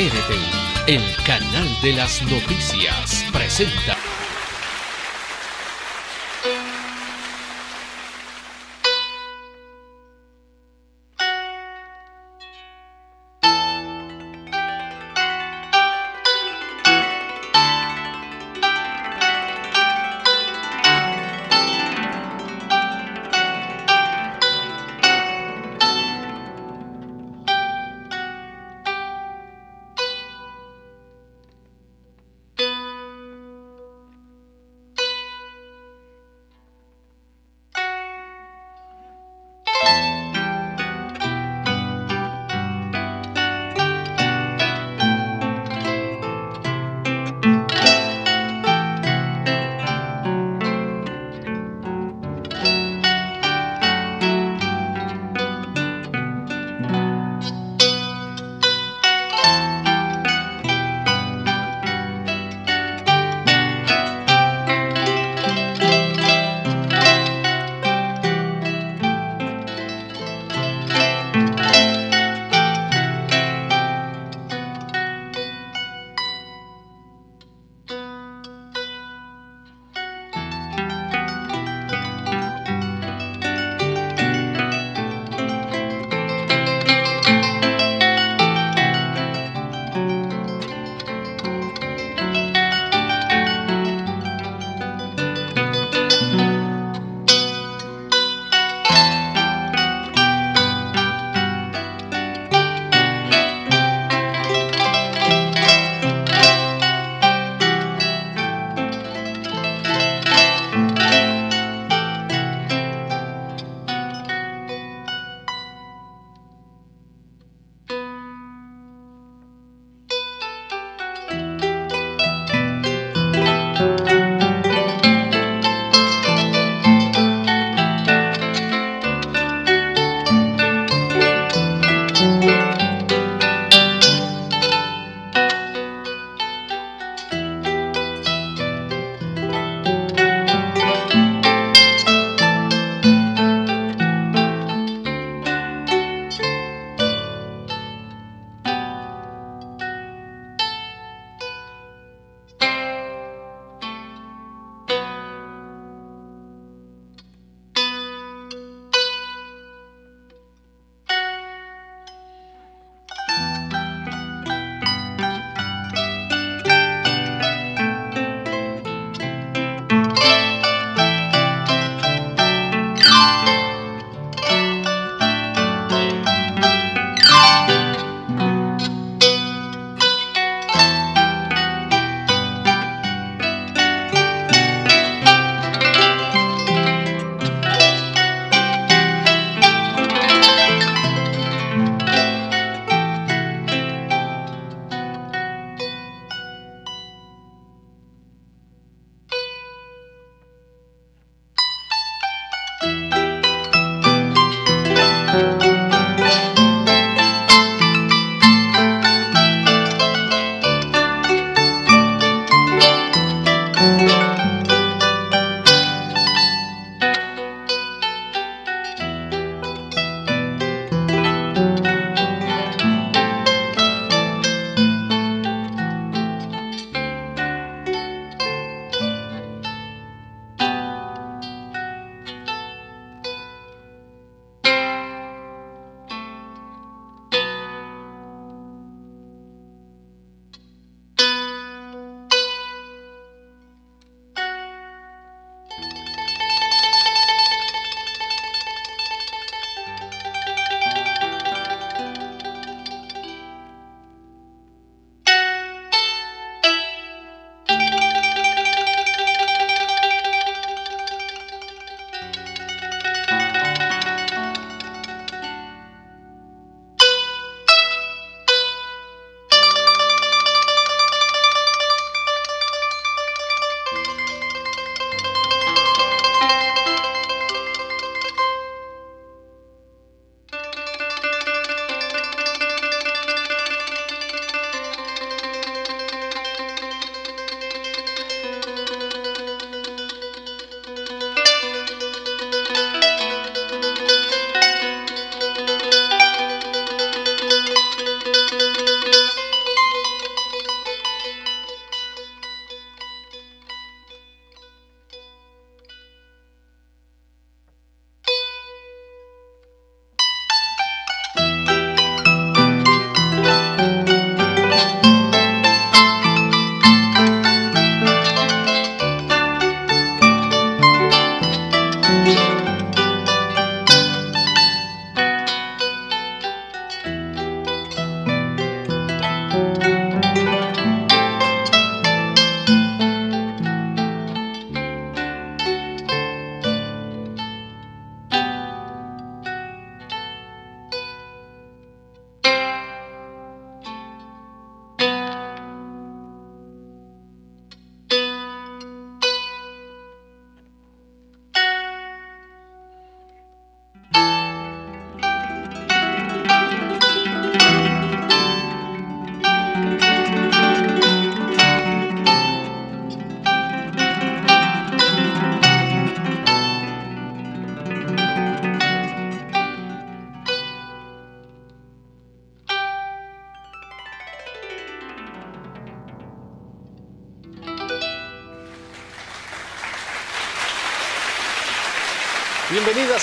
RTU, el canal de las noticias, presenta.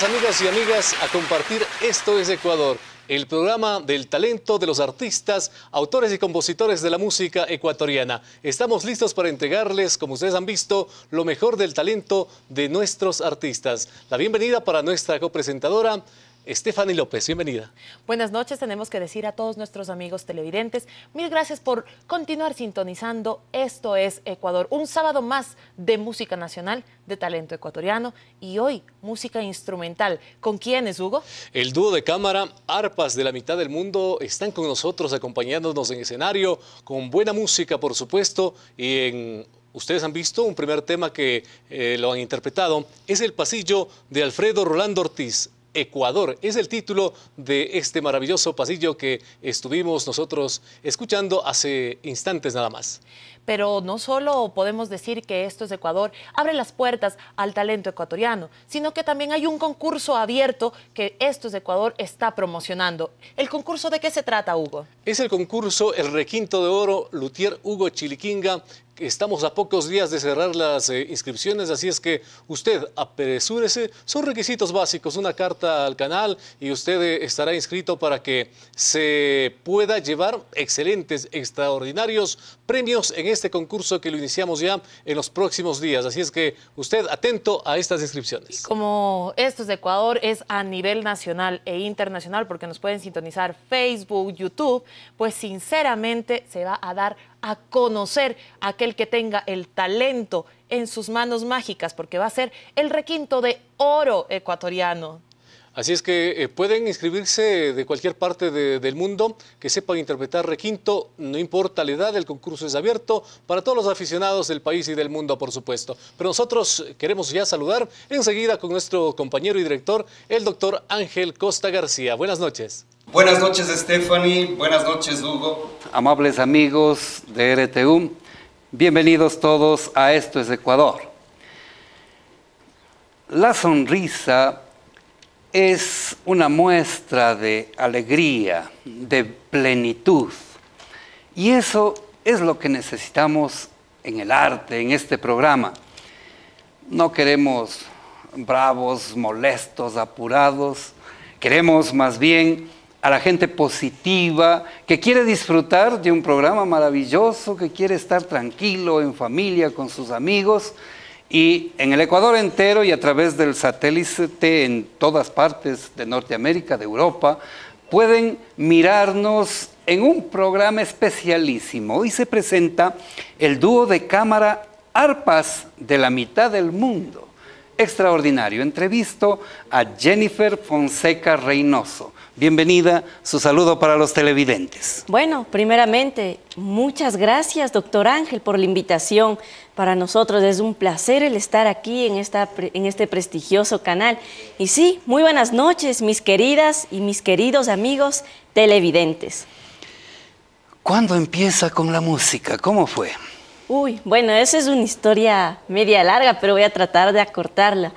Bienvenidas amigas y amigas a compartir Esto es Ecuador, el programa del talento de los artistas, autores y compositores de la música ecuatoriana. Estamos listos para entregarles, como ustedes han visto, lo mejor del talento de nuestros artistas. La bienvenida para nuestra copresentadora, Stephanie López, bienvenida. Buenas noches, tenemos que decir a todos nuestros amigos televidentes, mil gracias por continuar sintonizando. Esto es Ecuador, un sábado más de música nacional, de talento ecuatoriano y hoy música instrumental. ¿Con quiénes, Hugo? El dúo de cámara Arpas de la mitad del mundo están con nosotros acompañándonos en escenario con buena música, por supuesto, y en Ustedes han visto un primer tema que eh, lo han interpretado, es el pasillo de Alfredo Rolando Ortiz, Ecuador. Es el título de este maravilloso pasillo que estuvimos nosotros escuchando hace instantes nada más. Pero no solo podemos decir que esto es Ecuador, abre las puertas al talento ecuatoriano, sino que también hay un concurso abierto que Esto es Ecuador está promocionando. ¿El concurso de qué se trata, Hugo? Es el concurso El Requinto de Oro Lutier Hugo Chiliquinga, Estamos a pocos días de cerrar las eh, inscripciones, así es que usted apresúrese. Son requisitos básicos, una carta al canal y usted eh, estará inscrito para que se pueda llevar excelentes, extraordinarios premios en este concurso que lo iniciamos ya en los próximos días. Así es que usted atento a estas inscripciones. Como esto es de Ecuador, es a nivel nacional e internacional porque nos pueden sintonizar Facebook, YouTube, pues sinceramente se va a dar a conocer a aquel que tenga el talento en sus manos mágicas, porque va a ser el requinto de oro ecuatoriano. Así es que eh, pueden inscribirse de cualquier parte del mundo que sepan interpretar requinto, no importa la edad, el concurso es abierto para todos los aficionados del país y del mundo, por supuesto. Pero nosotros queremos ya saludar enseguida con nuestro compañero y director, el doctor Ángel Costa García. Buenas noches. Buenas noches, Stephanie. Buenas noches, Hugo. Amables amigos de RTU, bienvenidos todos a Esto es Ecuador. La sonrisa es una muestra de alegría, de plenitud. Y eso es lo que necesitamos en el arte, en este programa. No queremos bravos, molestos, apurados. Queremos más bien a la gente positiva, que quiere disfrutar de un programa maravilloso, que quiere estar tranquilo, en familia, con sus amigos. Y en el Ecuador entero y a través del satélite en todas partes de Norteamérica, de Europa, pueden mirarnos en un programa especialísimo. Hoy se presenta el dúo de cámara Arpas de la mitad del mundo. Extraordinario. Entrevisto a Jennifer Fonseca Reynoso. Bienvenida, su saludo para los televidentes. Bueno, primeramente, muchas gracias, doctor Ángel, por la invitación. Para nosotros es un placer el estar aquí en, esta, en este prestigioso canal. Y sí, muy buenas noches, mis queridas y mis queridos amigos televidentes. ¿Cuándo empieza con la música? ¿Cómo fue? Uy, bueno, esa es una historia media larga, pero voy a tratar de acortarla.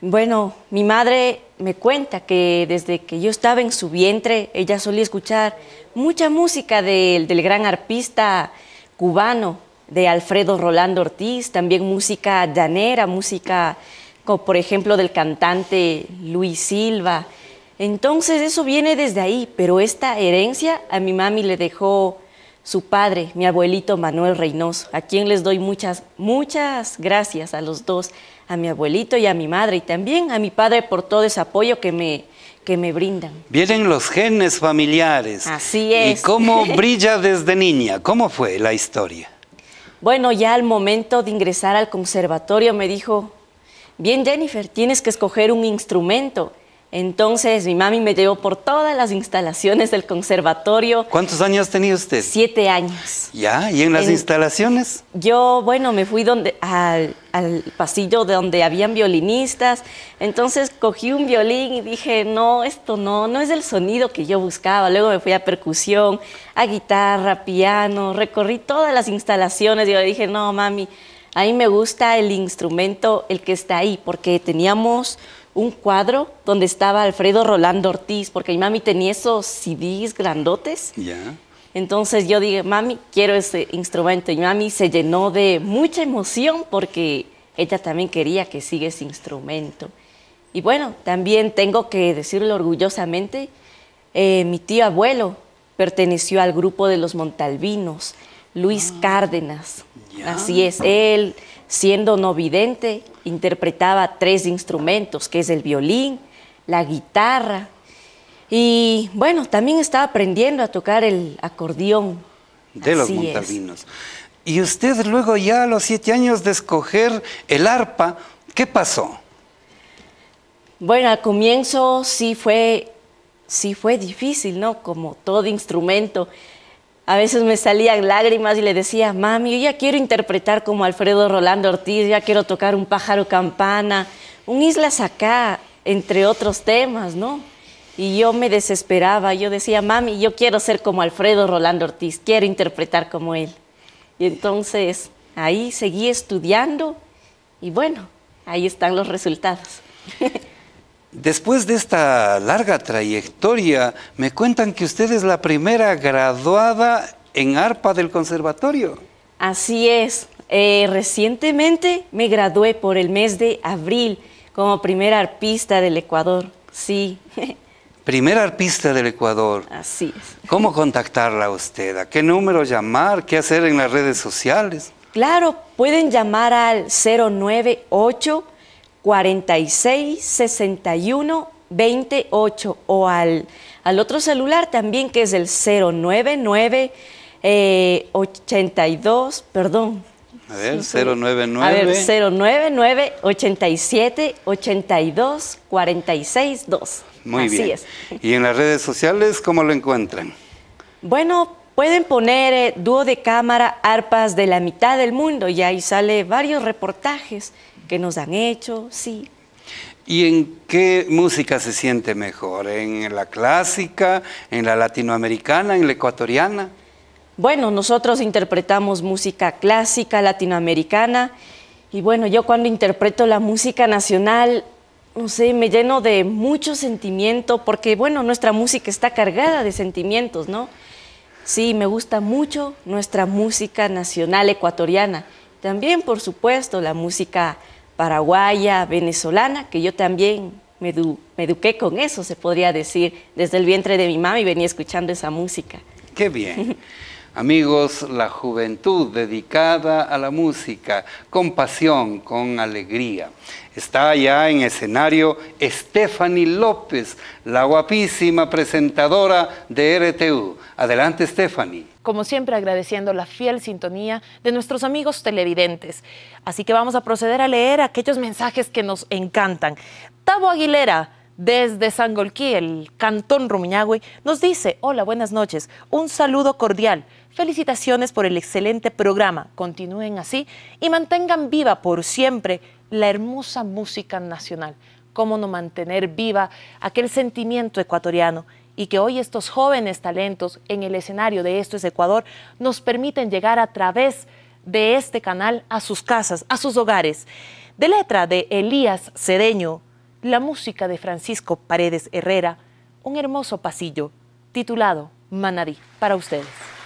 Bueno, mi madre me cuenta que desde que yo estaba en su vientre, ella solía escuchar mucha música del, gran arpista cubano, de Alfredo Rolando Ortiz, también música llanera, música, como por ejemplo del cantante Luis Silva. Entonces eso viene desde ahí, pero esta herencia a mi mami le dejó su padre, mi abuelito Manuel Reynoso, a quien les doy muchas, muchas gracias a los dos a mi abuelito y a mi madre y también a mi padre por todo ese apoyo que me, que me brindan. Vienen los genes familiares. Así es. ¿Y cómo brilla desde niña? ¿Cómo fue la historia? Bueno, ya al momento de ingresar al conservatorio me dijo, bien Jennifer, tienes que escoger un instrumento. Entonces mi mami me llevó por todas las instalaciones del conservatorio. ¿Cuántos años tenía usted? Siete años. ¿Ya? ¿Y en las instalaciones? Yo, bueno, me fui donde, al, al, pasillo donde habían violinistas. Entonces cogí un violín y dije, no, esto no, no es el sonido que yo buscaba. Luego me fui a percusión, a guitarra, piano, recorrí todas las instalaciones y yo dije, no, mami, a mí me gusta el instrumento, el que está ahí, porque teníamos un cuadro donde estaba Alfredo Rolando Ortiz, porque mi mami tenía esos CDs grandotes. Ya. Entonces yo dije, mami, quiero ese instrumento. Y mi mami se llenó de mucha emoción porque ella también quería que siga ese instrumento. Y bueno, también tengo que decirlo orgullosamente, eh, mi tío abuelo perteneció al grupo de los Montalvinos, Luis ah. Cárdenas. Así es, él siendo no vidente interpretaba tres instrumentos, que es el violín, la guitarra y bueno, también estaba aprendiendo a tocar el acordeón. De los Montalvinos. Y usted luego ya a los siete años de escoger el arpa, ¿qué pasó? Bueno, al comienzo sí fue, sí fue difícil, ¿no? Como todo instrumento. A veces me salían lágrimas y le decía, mami, yo ya quiero interpretar como Alfredo Rolando Ortiz, ya quiero tocar un pájaro campana, un Islas acá, entre otros temas, ¿no? Y yo me desesperaba, yo decía, mami, yo quiero ser como Alfredo Rolando Ortiz, quiero interpretar como él. Y entonces ahí seguí estudiando y bueno, ahí están los resultados. Después de esta larga trayectoria, me cuentan que usted es la primera graduada en arpa del conservatorio. Así es. Eh, recientemente me gradué por el mes de abril como primera arpista del Ecuador. Sí. Primera arpista del Ecuador. Así es. ¿Cómo contactarla a usted? ¿A qué número llamar? ¿Qué hacer en las redes sociales? Claro, pueden llamar al 098 46 61 28 o al, al otro celular también que es el 099 82, eh, perdón. A ver, 099. A ver, 099 87 82 46 2. Muy Así bien. Es. ¿Y en las redes sociales cómo lo encuentran? Bueno, pueden poner eh, dúo de cámara arpas de la mitad del mundo y ahí sale varios reportajes que nos han hecho, sí. ¿Y en qué música se siente mejor? ¿En la clásica, en la latinoamericana, en la ecuatoriana? Bueno, nosotros interpretamos música clásica latinoamericana y bueno, yo cuando interpreto la música nacional, no sé, me lleno de mucho sentimiento porque bueno, nuestra música está cargada de sentimientos, ¿no? Sí, me gusta mucho nuestra música nacional ecuatoriana. También, por supuesto, la música paraguaya, venezolana, que yo también me, eduqué con eso, se podría decir. Desde el vientre de mi mamá y venía escuchando esa música. Qué bien. Amigos, la juventud dedicada a la música, con pasión, con alegría. Está ya en escenario Stephanie López, la guapísima presentadora de RTU. Adelante, Stephanie. Como siempre, agradeciendo la fiel sintonía de nuestros amigos televidentes. Así que vamos a proceder a leer aquellos mensajes que nos encantan. Tabo Aguilera, desde Sangolquí, el Cantón Rumiñahui, nos dice, hola, buenas noches, un saludo cordial. Felicitaciones por el excelente programa. Continúen así y mantengan viva por siempre la hermosa música nacional. Cómo no mantener viva aquel sentimiento ecuatoriano y que hoy estos jóvenes talentos en el escenario de Esto es Ecuador nos permiten llegar a través de este canal a sus casas, a sus hogares. De letra de Elías Cedeño, la música de Francisco Paredes Herrera, un hermoso pasillo titulado Manadí para ustedes.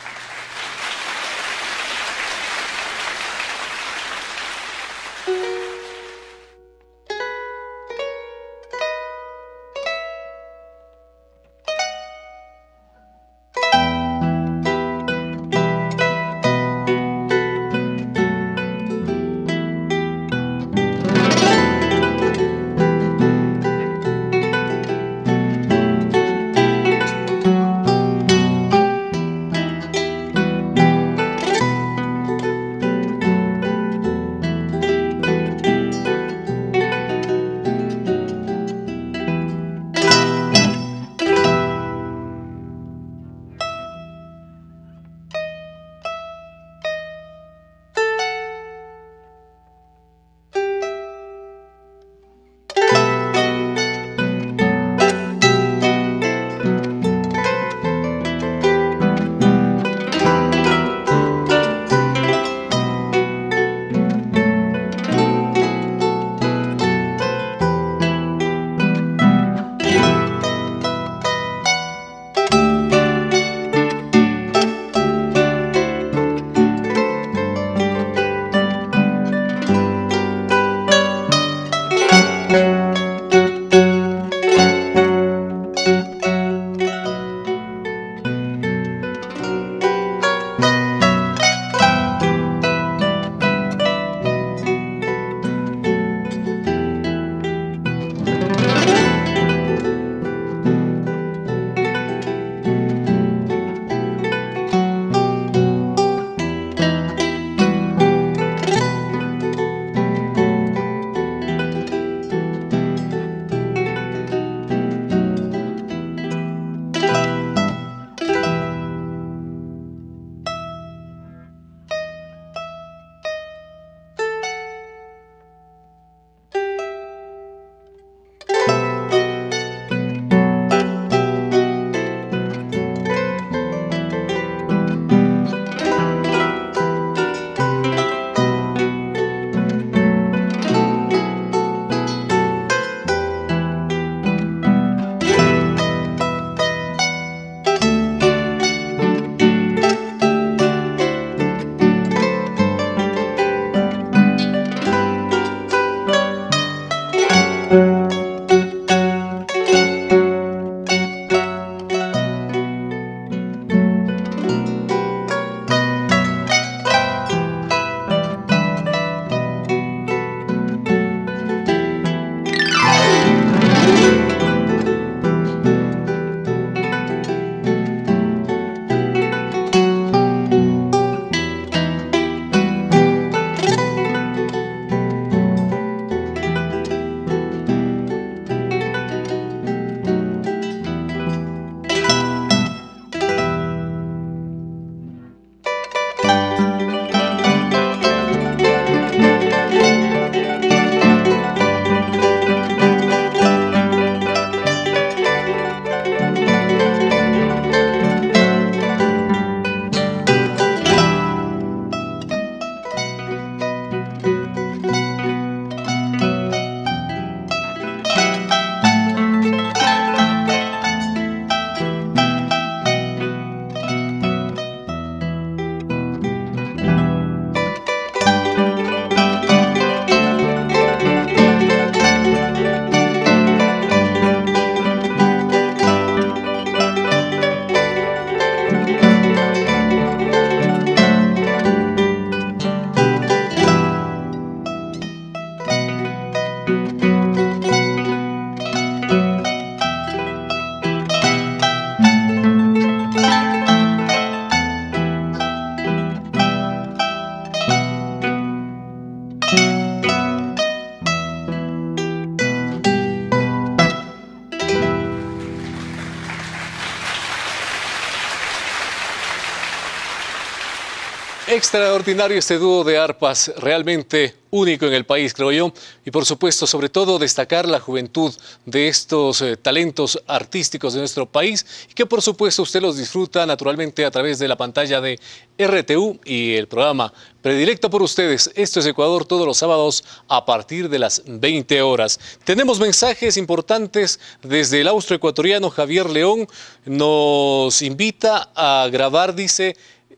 Extraordinario este dúo de arpas, realmente único en el país, creo yo. Y por supuesto, sobre todo, destacar la juventud de estos eh, talentos artísticos de nuestro país que por supuesto usted los disfruta naturalmente a través de la pantalla de RTU y el programa predilecto por ustedes. Esto es Ecuador todos los sábados a partir de las 20 horas. Tenemos mensajes importantes desde el austroecuatoriano Javier León. Nos invita a grabar, dice,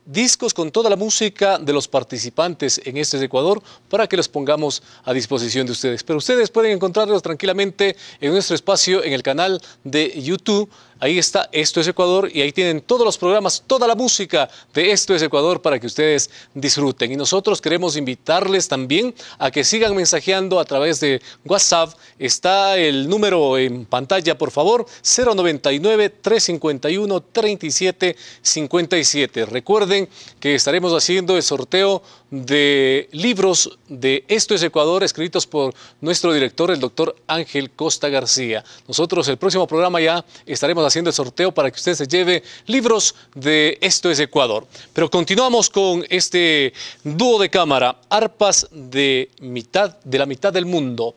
discos con toda la música de los participantes en este Ecuador para que los pongamos a disposición de ustedes. Pero ustedes pueden encontrarlos tranquilamente en nuestro espacio en el canal de YouTube Ahí está Esto es Ecuador y ahí tienen todos los programas, toda la música de Esto es Ecuador para que ustedes disfruten. Y nosotros queremos invitarles también a que sigan mensajeando a través de WhatsApp. Está el número en pantalla, por favor, 099-351-3757. Recuerden que estaremos haciendo el sorteo de libros de Esto es Ecuador, escritos por nuestro director, el doctor Ángel Costa García. Nosotros el próximo programa ya estaremos haciendo el sorteo para que usted se lleve libros de Esto es Ecuador. Pero continuamos con este dúo de cámara, arpas de, mitad, de la mitad del mundo.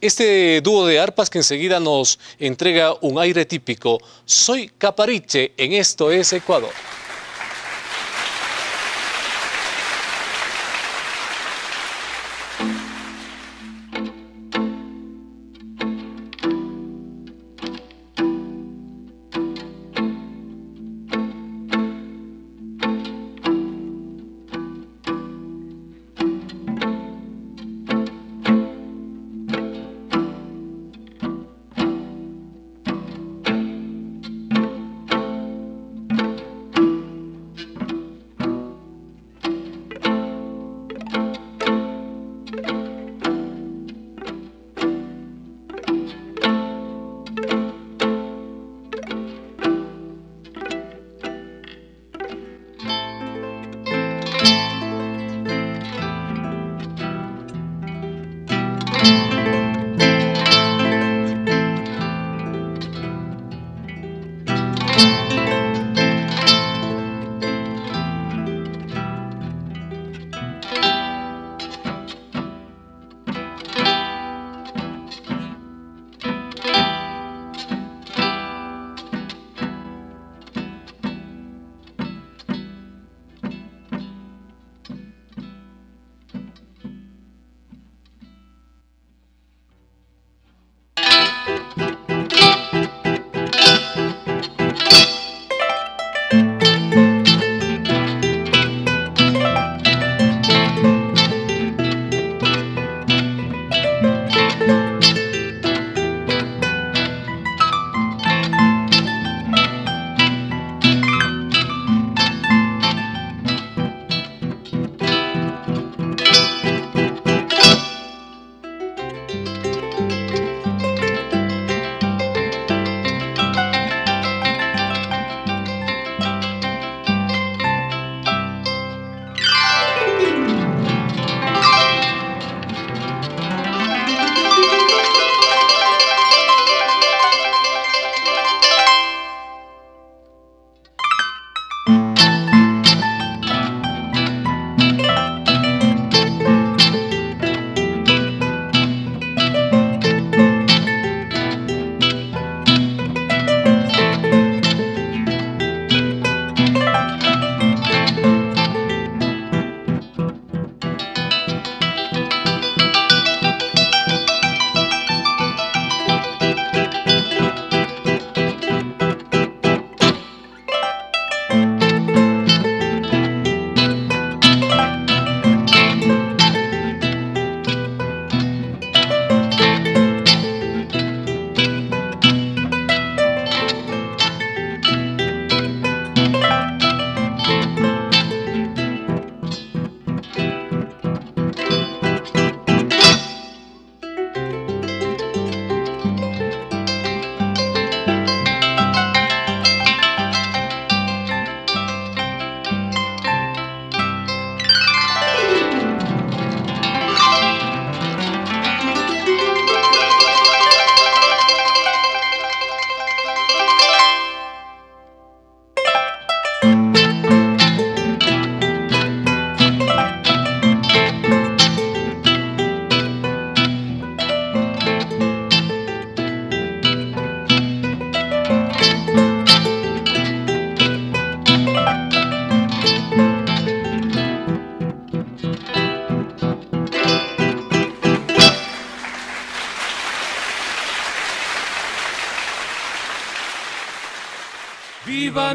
Este dúo de arpas que enseguida nos entrega un aire típico. Soy Capariche en Esto es Ecuador.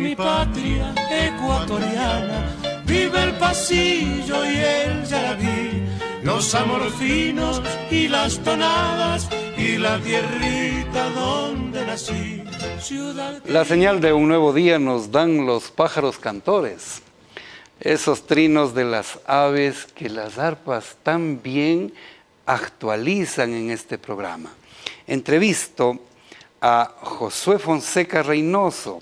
Mi patria ecuatoriana, vive el pasillo y el yarabí, los amorfinos y las tonadas y la tierrita donde nací. Ciudad La señal de un nuevo día nos dan los pájaros cantores, esos trinos de las aves que las arpas tan bien actualizan en este programa. Entrevisto a Josué Fonseca Reynoso.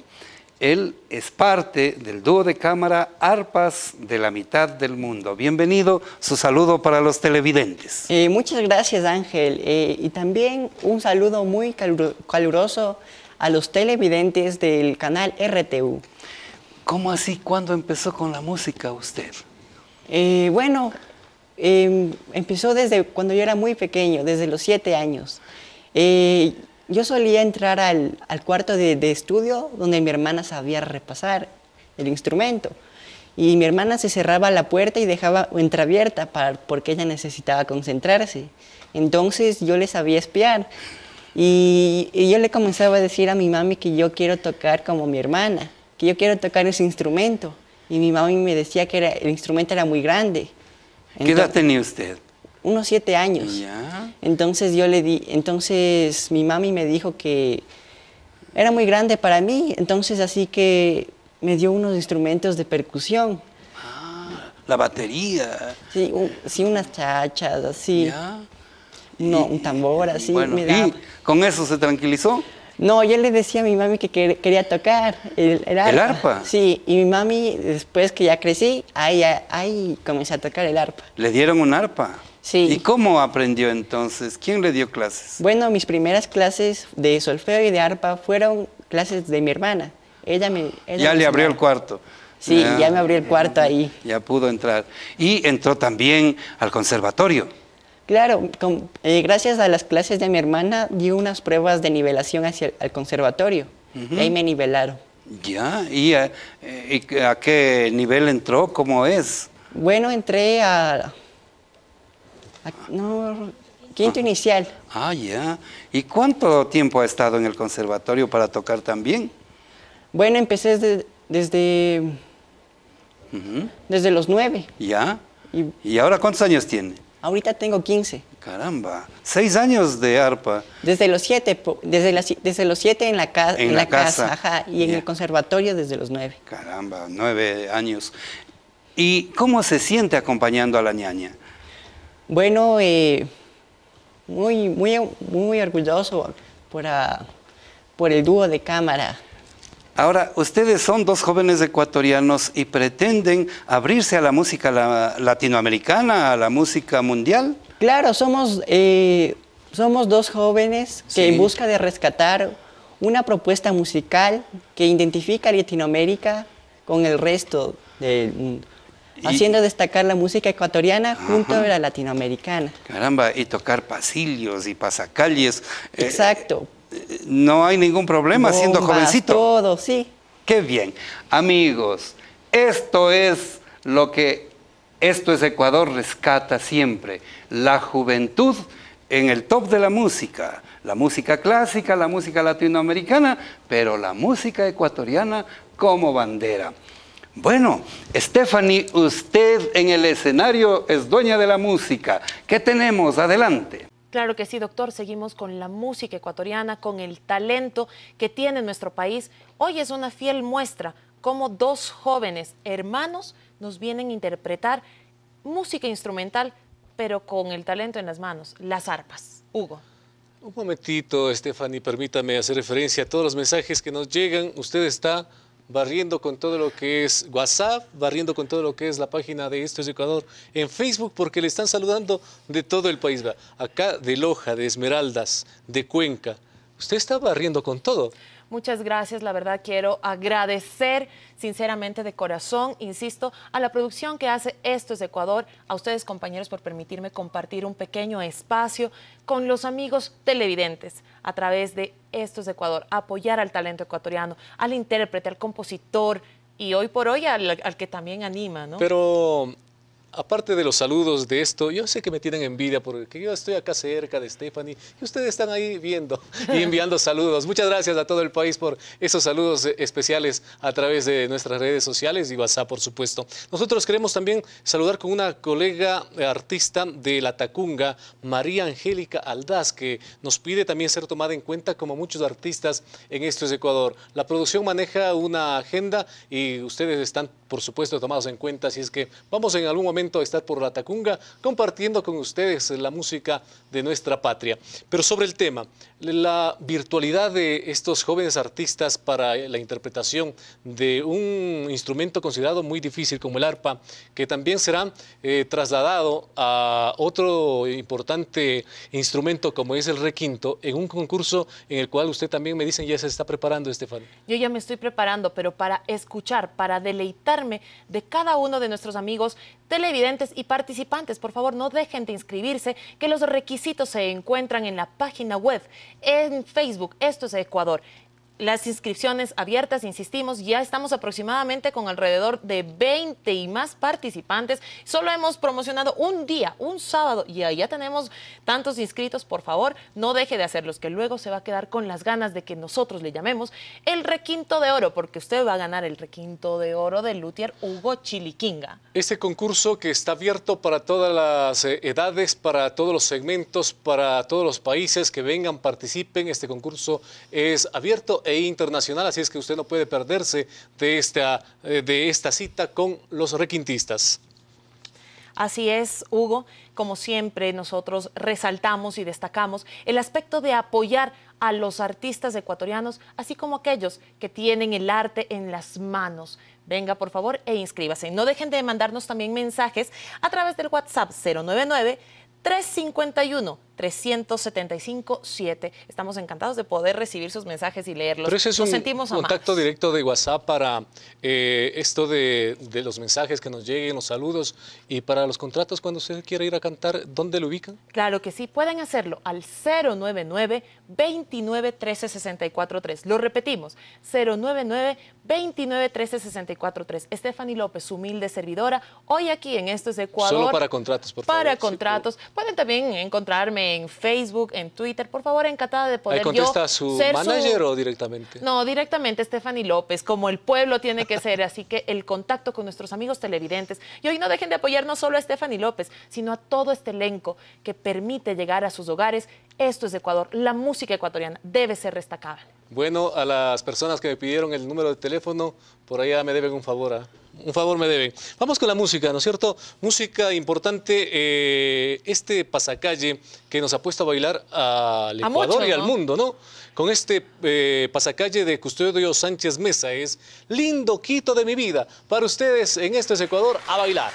Él es parte del dúo de cámara Arpas de la mitad del mundo. Bienvenido, su saludo para los televidentes. Eh, muchas gracias Ángel Eh, y también un saludo muy caluro- caluroso a los televidentes del canal RTU. ¿Cómo así? ¿Cuándo empezó con la música usted? Eh, bueno, em, empezó desde cuando yo era muy pequeño, desde los siete años. Eh, yo solía entrar al, al cuarto de, de estudio donde mi hermana sabía repasar el instrumento. Y mi hermana se cerraba la puerta y dejaba entreabierta para, porque ella necesitaba concentrarse. Entonces yo le sabía espiar. Y, y yo le comenzaba a decir a mi mami que yo quiero tocar como mi hermana, que yo quiero tocar ese instrumento. Y mi mami me decía que era- el instrumento era muy grande. ¿Qué edad tenía usted? Unos siete años. Ya. Entonces yo le di, entonces mi mami me dijo que era muy grande para mí, entonces así que me dio unos instrumentos de percusión, La batería. sí, un- sí, unas chachas, así, Ya. no, Y- un tambor, así Bueno, me daba. ¿y con eso se tranquilizó? No, yo le decía a mi mami que quer- quería tocar el, el arpa. ¿El arpa? Sí, y mi mami, después que ya crecí, ahí, ahí comencé a tocar el arpa. Le dieron un arpa. Sí. ¿Y cómo aprendió entonces? ¿Quién le dio clases? Bueno, mis primeras clases de solfeo y de arpa fueron clases de mi hermana. Ella me... ella Ya me le abrió el cuarto. Sí, ya me abrió el cuarto ahí. Ya pudo entrar. Y entró también al conservatorio. Claro, con- eh, gracias a las clases de mi hermana di unas pruebas de nivelación hacia el al conservatorio. Y ahí me nivelaron. Ya. ¿Y a, eh, y a qué nivel entró? ¿Cómo es? Bueno, entré a... no, quinto inicial. Ah, ya. ¿Y cuánto tiempo ha estado en el conservatorio para tocar también? Bueno, empecé desde, desde, desde los nueve. Ya. Y ¿Y ahora cuántos años tiene? ahorita tengo 15. Caramba. Seis años de arpa. Desde los siete, desde, desde los siete en la, ca- En en la la casa, casa. ajá, y en el conservatorio desde los nueve. Caramba, nueve años. ¿Y cómo se siente acompañando a la ñaña? Bueno, eh, muy, muy, muy orgulloso por, ah, por el dúo de cámara. Ahora, ustedes son dos jóvenes ecuatorianos y pretenden abrirse a la música la- latinoamericana, a la música mundial. Claro, somos, eh, somos dos jóvenes que Sí. en busca de rescatar una propuesta musical que identifica a Latinoamérica con el resto del mundo, haciendo destacar la música ecuatoriana junto a la latinoamericana. Caramba, y tocar pasillos y pasacalles. Eh, Exacto. eh, no hay ningún problema siendo jovencito. Todo, sí. Qué bien. Amigos, esto es lo que Esto es Ecuador rescata siempre. La juventud en el top de la música. La música clásica, la música latinoamericana, pero la música ecuatoriana como bandera. Bueno, Stephanie, usted en el escenario es dueña de la música. ¿Qué tenemos? Adelante. Claro que sí, doctor. Seguimos con la música ecuatoriana, con el talento que tiene nuestro país. Hoy es una fiel muestra cómo dos jóvenes hermanos nos vienen a interpretar música instrumental, pero con el talento en las manos, las arpas. Hugo. Un momentito, Stephanie, permítame hacer referencia a todos los mensajes que nos llegan. Usted está barriendo con todo lo que es WhatsApp, barriendo con todo lo que es la página de Esto es Ecuador en Facebook, porque le están saludando de todo el país. Acá de Loja, de Esmeraldas, de Cuenca. Usted está barriendo con todo. Muchas gracias, la verdad quiero agradecer sinceramente de corazón, insisto, a la producción que hace Esto es Ecuador, a ustedes compañeros por permitirme compartir un pequeño espacio con los amigos televidentes a través de Esto es Ecuador, apoyar al talento ecuatoriano, al intérprete, al compositor y hoy por hoy al, al que también anima, ¿no? Pero aparte de los saludos de esto, yo sé que me tienen envidia porque yo estoy acá cerca de Stephanie y ustedes están ahí viendo y enviando saludos. Muchas gracias a todo el país por esos saludos especiales a través de nuestras redes sociales y WhatsApp, por supuesto. Nosotros queremos también saludar con una colega artista de La Tacunga, María Angélica Aldaz, que nos pide también ser tomada en cuenta como muchos artistas en Esto es Ecuador. La producción maneja una agenda y ustedes están, por supuesto, tomados en cuenta, así es que vamos en algún momento a estar por La Tacunga compartiendo con ustedes la música de nuestra patria. Pero sobre el tema, la virtualidad de estos jóvenes artistas para la interpretación de un instrumento considerado muy difícil como el arpa, que también será eh, trasladado a otro importante instrumento como es el requinto, en un concurso en el cual usted también me dicen ya se está preparando, Estefan. Yo ya me estoy preparando, pero para escuchar, para deleitarme de cada uno de nuestros amigos televidentes y participantes, por favor no dejen de inscribirse, que los requisitos se encuentran en la página web, en Facebook, esto es Ecuador las inscripciones abiertas, insistimos, ya estamos aproximadamente con alrededor de 20 y más participantes. Solo hemos promocionado un día, un sábado, y ya tenemos tantos inscritos. Por favor, no deje de hacerlos, que luego se va a quedar con las ganas de que nosotros le llamemos el requinto de oro, porque usted va a ganar el requinto de oro de Luthier Hugo Chiliquinga. Este concurso que está abierto para todas las eh, edades, para todos los segmentos, para todos los países que vengan, participen. Este concurso es abierto e internacional, así es que usted no puede perderse de esta, eh, de esta cita con los requintistas. Así es, Hugo, como siempre nosotros resaltamos y destacamos el aspecto de apoyar a los artistas ecuatorianos, así como aquellos que tienen el arte en las manos. Venga, por favor, e inscríbase. No dejen de mandarnos también mensajes a través del WhatsApp 099 351 375 7. Estamos encantados de poder recibir sus mensajes y leerlos. Pero ese es un contacto directo de WhatsApp para eh, esto de, los mensajes que nos lleguen, los saludos y para los contratos cuando usted quiera ir a cantar, ¿dónde lo ubican? Claro que sí, pueden hacerlo al 099 29 13 64 3. Lo repetimos, 099 29 13 64 3. Stephanie López, humilde servidora, hoy aquí en Esto es Ecuador. Solo para contratos, por favor. Para contratos. Pueden también encontrarme en Facebook, en Twitter. Por favor, encantada de poder ¿Ahí contesta su manager o directamente? No, directamente Stephanie López, como el pueblo tiene que ser. Así que el contacto con nuestros amigos televidentes. Y hoy no dejen de apoyar no solo a Stephanie López, sino a todo este elenco que permite llegar a sus hogares. Esto es Ecuador. La música ecuatoriana debe ser destacable. Bueno, a las personas que me pidieron el número de teléfono, por allá me deben un favor. ¿ah? Un favor me deben. Vamos con la música, ¿no es cierto? Música importante, eh, este pasacalle que nos ha puesto a bailar al Ecuador y al mundo, ¿no? Con este eh, pasacalle de Custodio Sánchez Mesa es Lindo Quito de mi vida. Para ustedes en este es Ecuador, a bailar.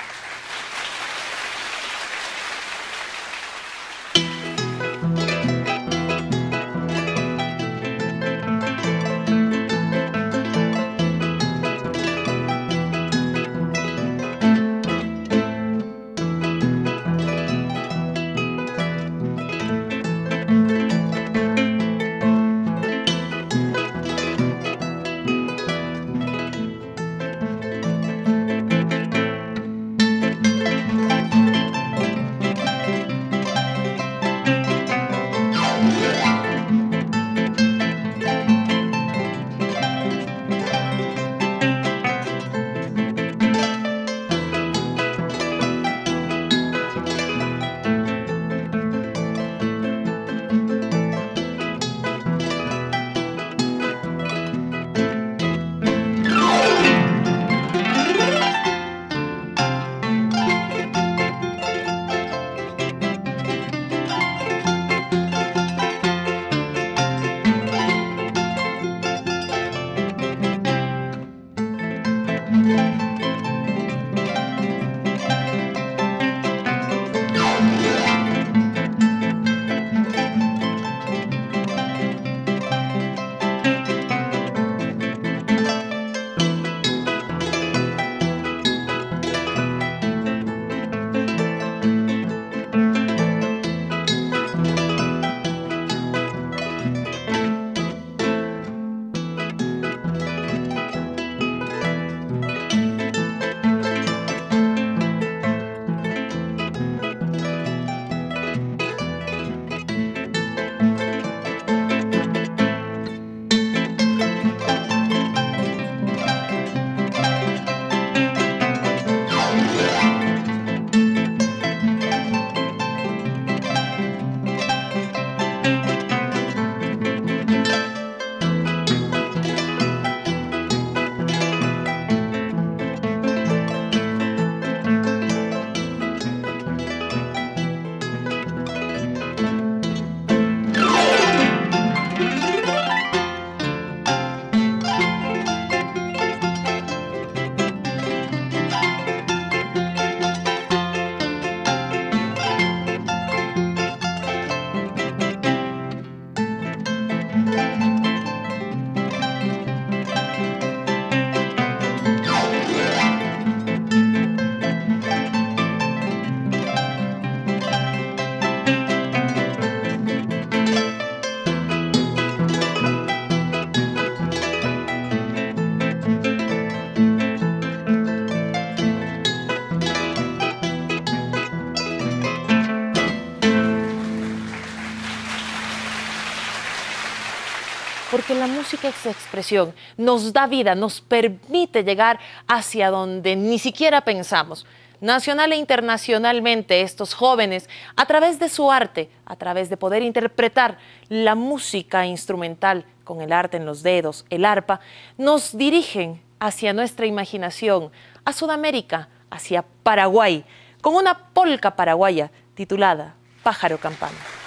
Es expresión, nos da vida, nos permite llegar hacia donde ni siquiera pensamos. Nacional e internacionalmente, estos jóvenes, a través de su arte, a través de poder interpretar la música instrumental con el arte en los dedos, el arpa, nos dirigen hacia nuestra imaginación, a Sudamérica, hacia Paraguay, con una polca paraguaya titulada Pájaro Campana.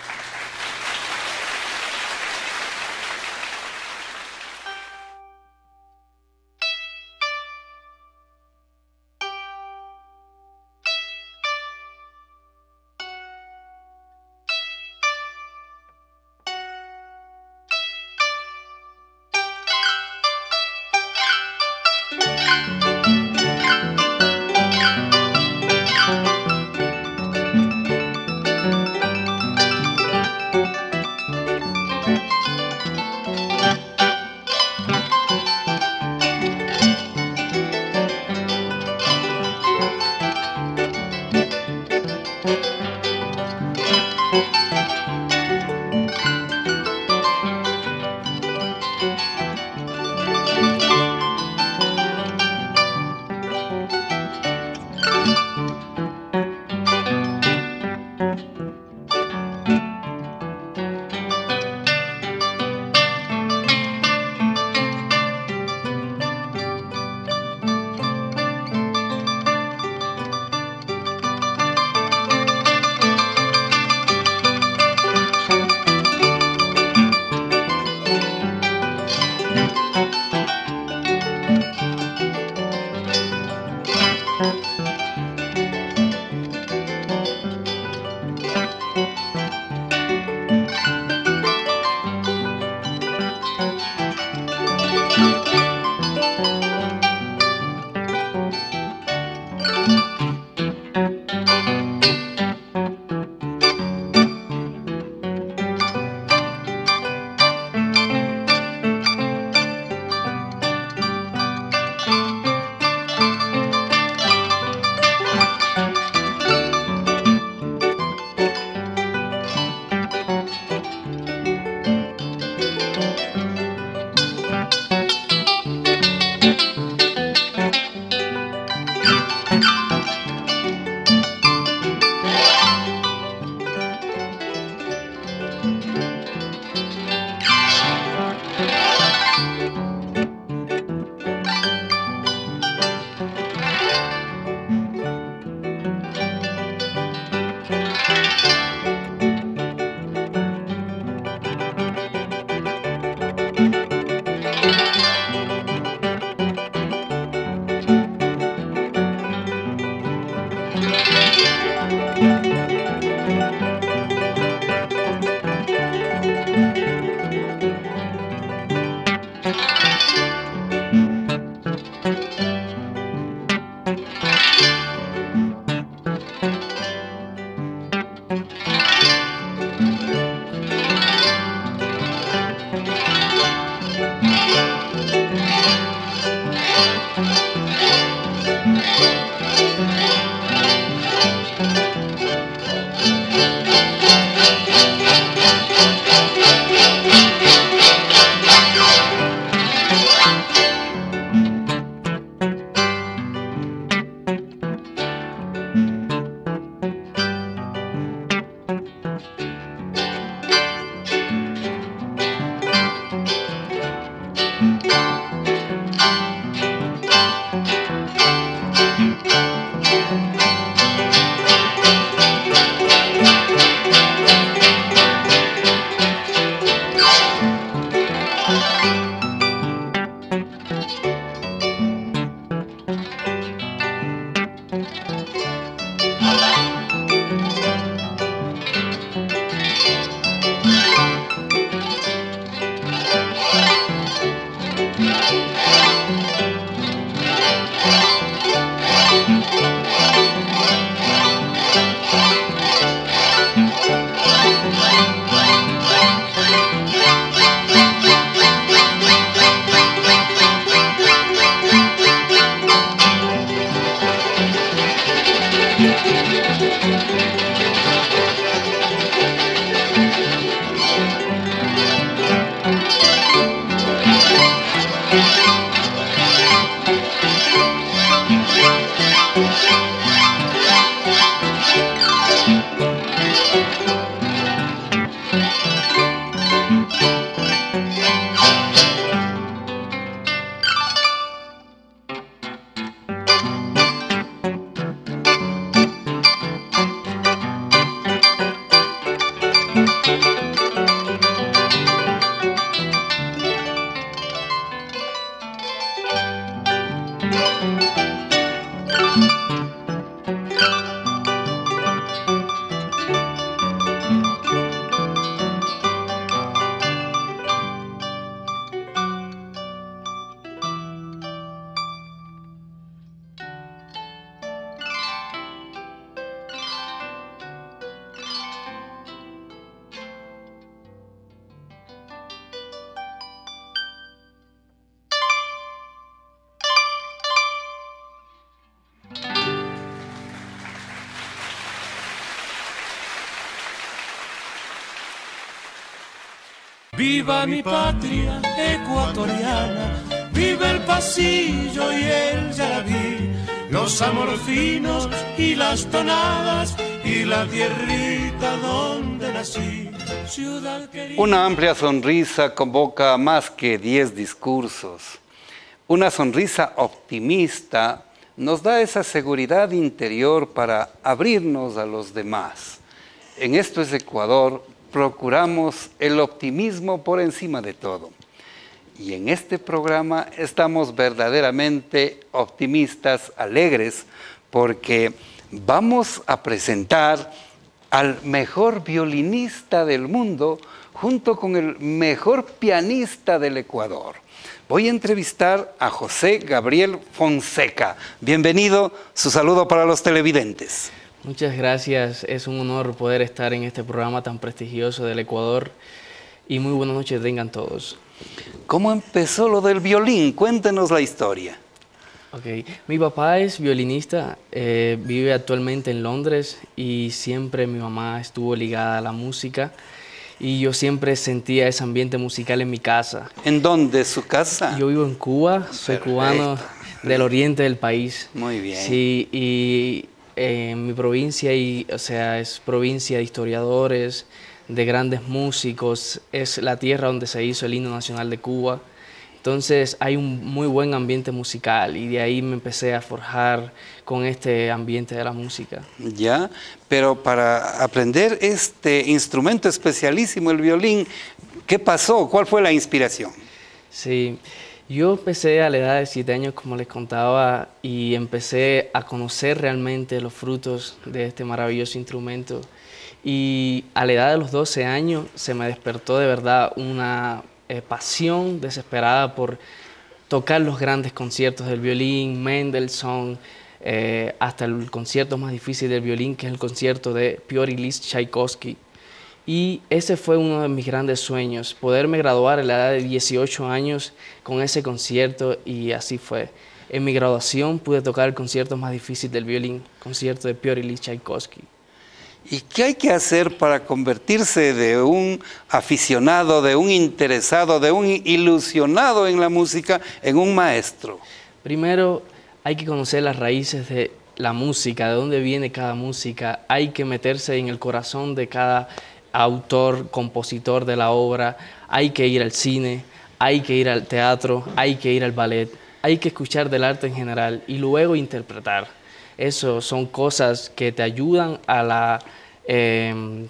Viva mi patria ecuatoriana, vive el pasillo y el yarabí, los amorfinos y las tonadas y la tierrita donde nací. Ciudad. Una amplia sonrisa convoca más que 10 discursos. Una sonrisa optimista nos da esa seguridad interior para abrirnos a los demás. En esto es Ecuador, procuramos el optimismo por encima de todo. Y en este programa estamos verdaderamente optimistas, alegres, porque vamos a presentar al mejor violinista del mundo junto con el mejor pianista del Ecuador. Voy a entrevistar a José Gabriel Fonseca. Bienvenido, su saludo para los televidentes. Muchas gracias, es un honor poder estar en este programa tan prestigioso del Ecuador y muy buenas noches tengan todos. ¿Cómo empezó lo del violín? Cuéntenos la historia. Ok, mi papá es violinista, eh, vive actualmente en Londres y siempre mi mamá estuvo ligada a la música y yo siempre sentía ese ambiente musical en mi casa. ¿En dónde? ¿Su casa? Yo vivo en Cuba, soy cubano del oriente del país. Muy bien. Sí, y en mi provincia, y, o sea, es provincia de historiadores, de grandes músicos, es la tierra donde se hizo el himno nacional de Cuba. Entonces hay un muy buen ambiente musical y de ahí me empecé a forjar con este ambiente de la música. Ya, pero para aprender este instrumento especialísimo, el violín, ¿qué pasó? ¿Cuál fue la inspiración? Sí, yo empecé a la edad de 7 años, como les contaba, y empecé a conocer realmente los frutos de este maravilloso instrumento. Y a la edad de los 12 años se me despertó de verdad una eh, pasión desesperada por tocar los grandes conciertos del violín, Mendelssohn, eh, hasta el concierto más difícil del violín, que es el concierto de Piotr Ilyich Tchaikovsky. Y ese fue uno de mis grandes sueños, poderme graduar a la edad de 18 años con ese concierto y así fue. En mi graduación pude tocar el concierto más difícil del violín, concierto de Piotr Ilyich Tchaikovsky. ¿Y qué hay que hacer para convertirse de un aficionado, de un interesado, de un ilusionado en la música, en un maestro? Primero, hay que conocer las raíces de la música, de dónde viene cada música. Hay que meterse en el corazón de cada autor, compositor de la obra. Hay que ir al cine, hay que ir al teatro, hay que ir al ballet. Hay que escuchar del arte en general y luego interpretar. Eso son cosas que te ayudan eh,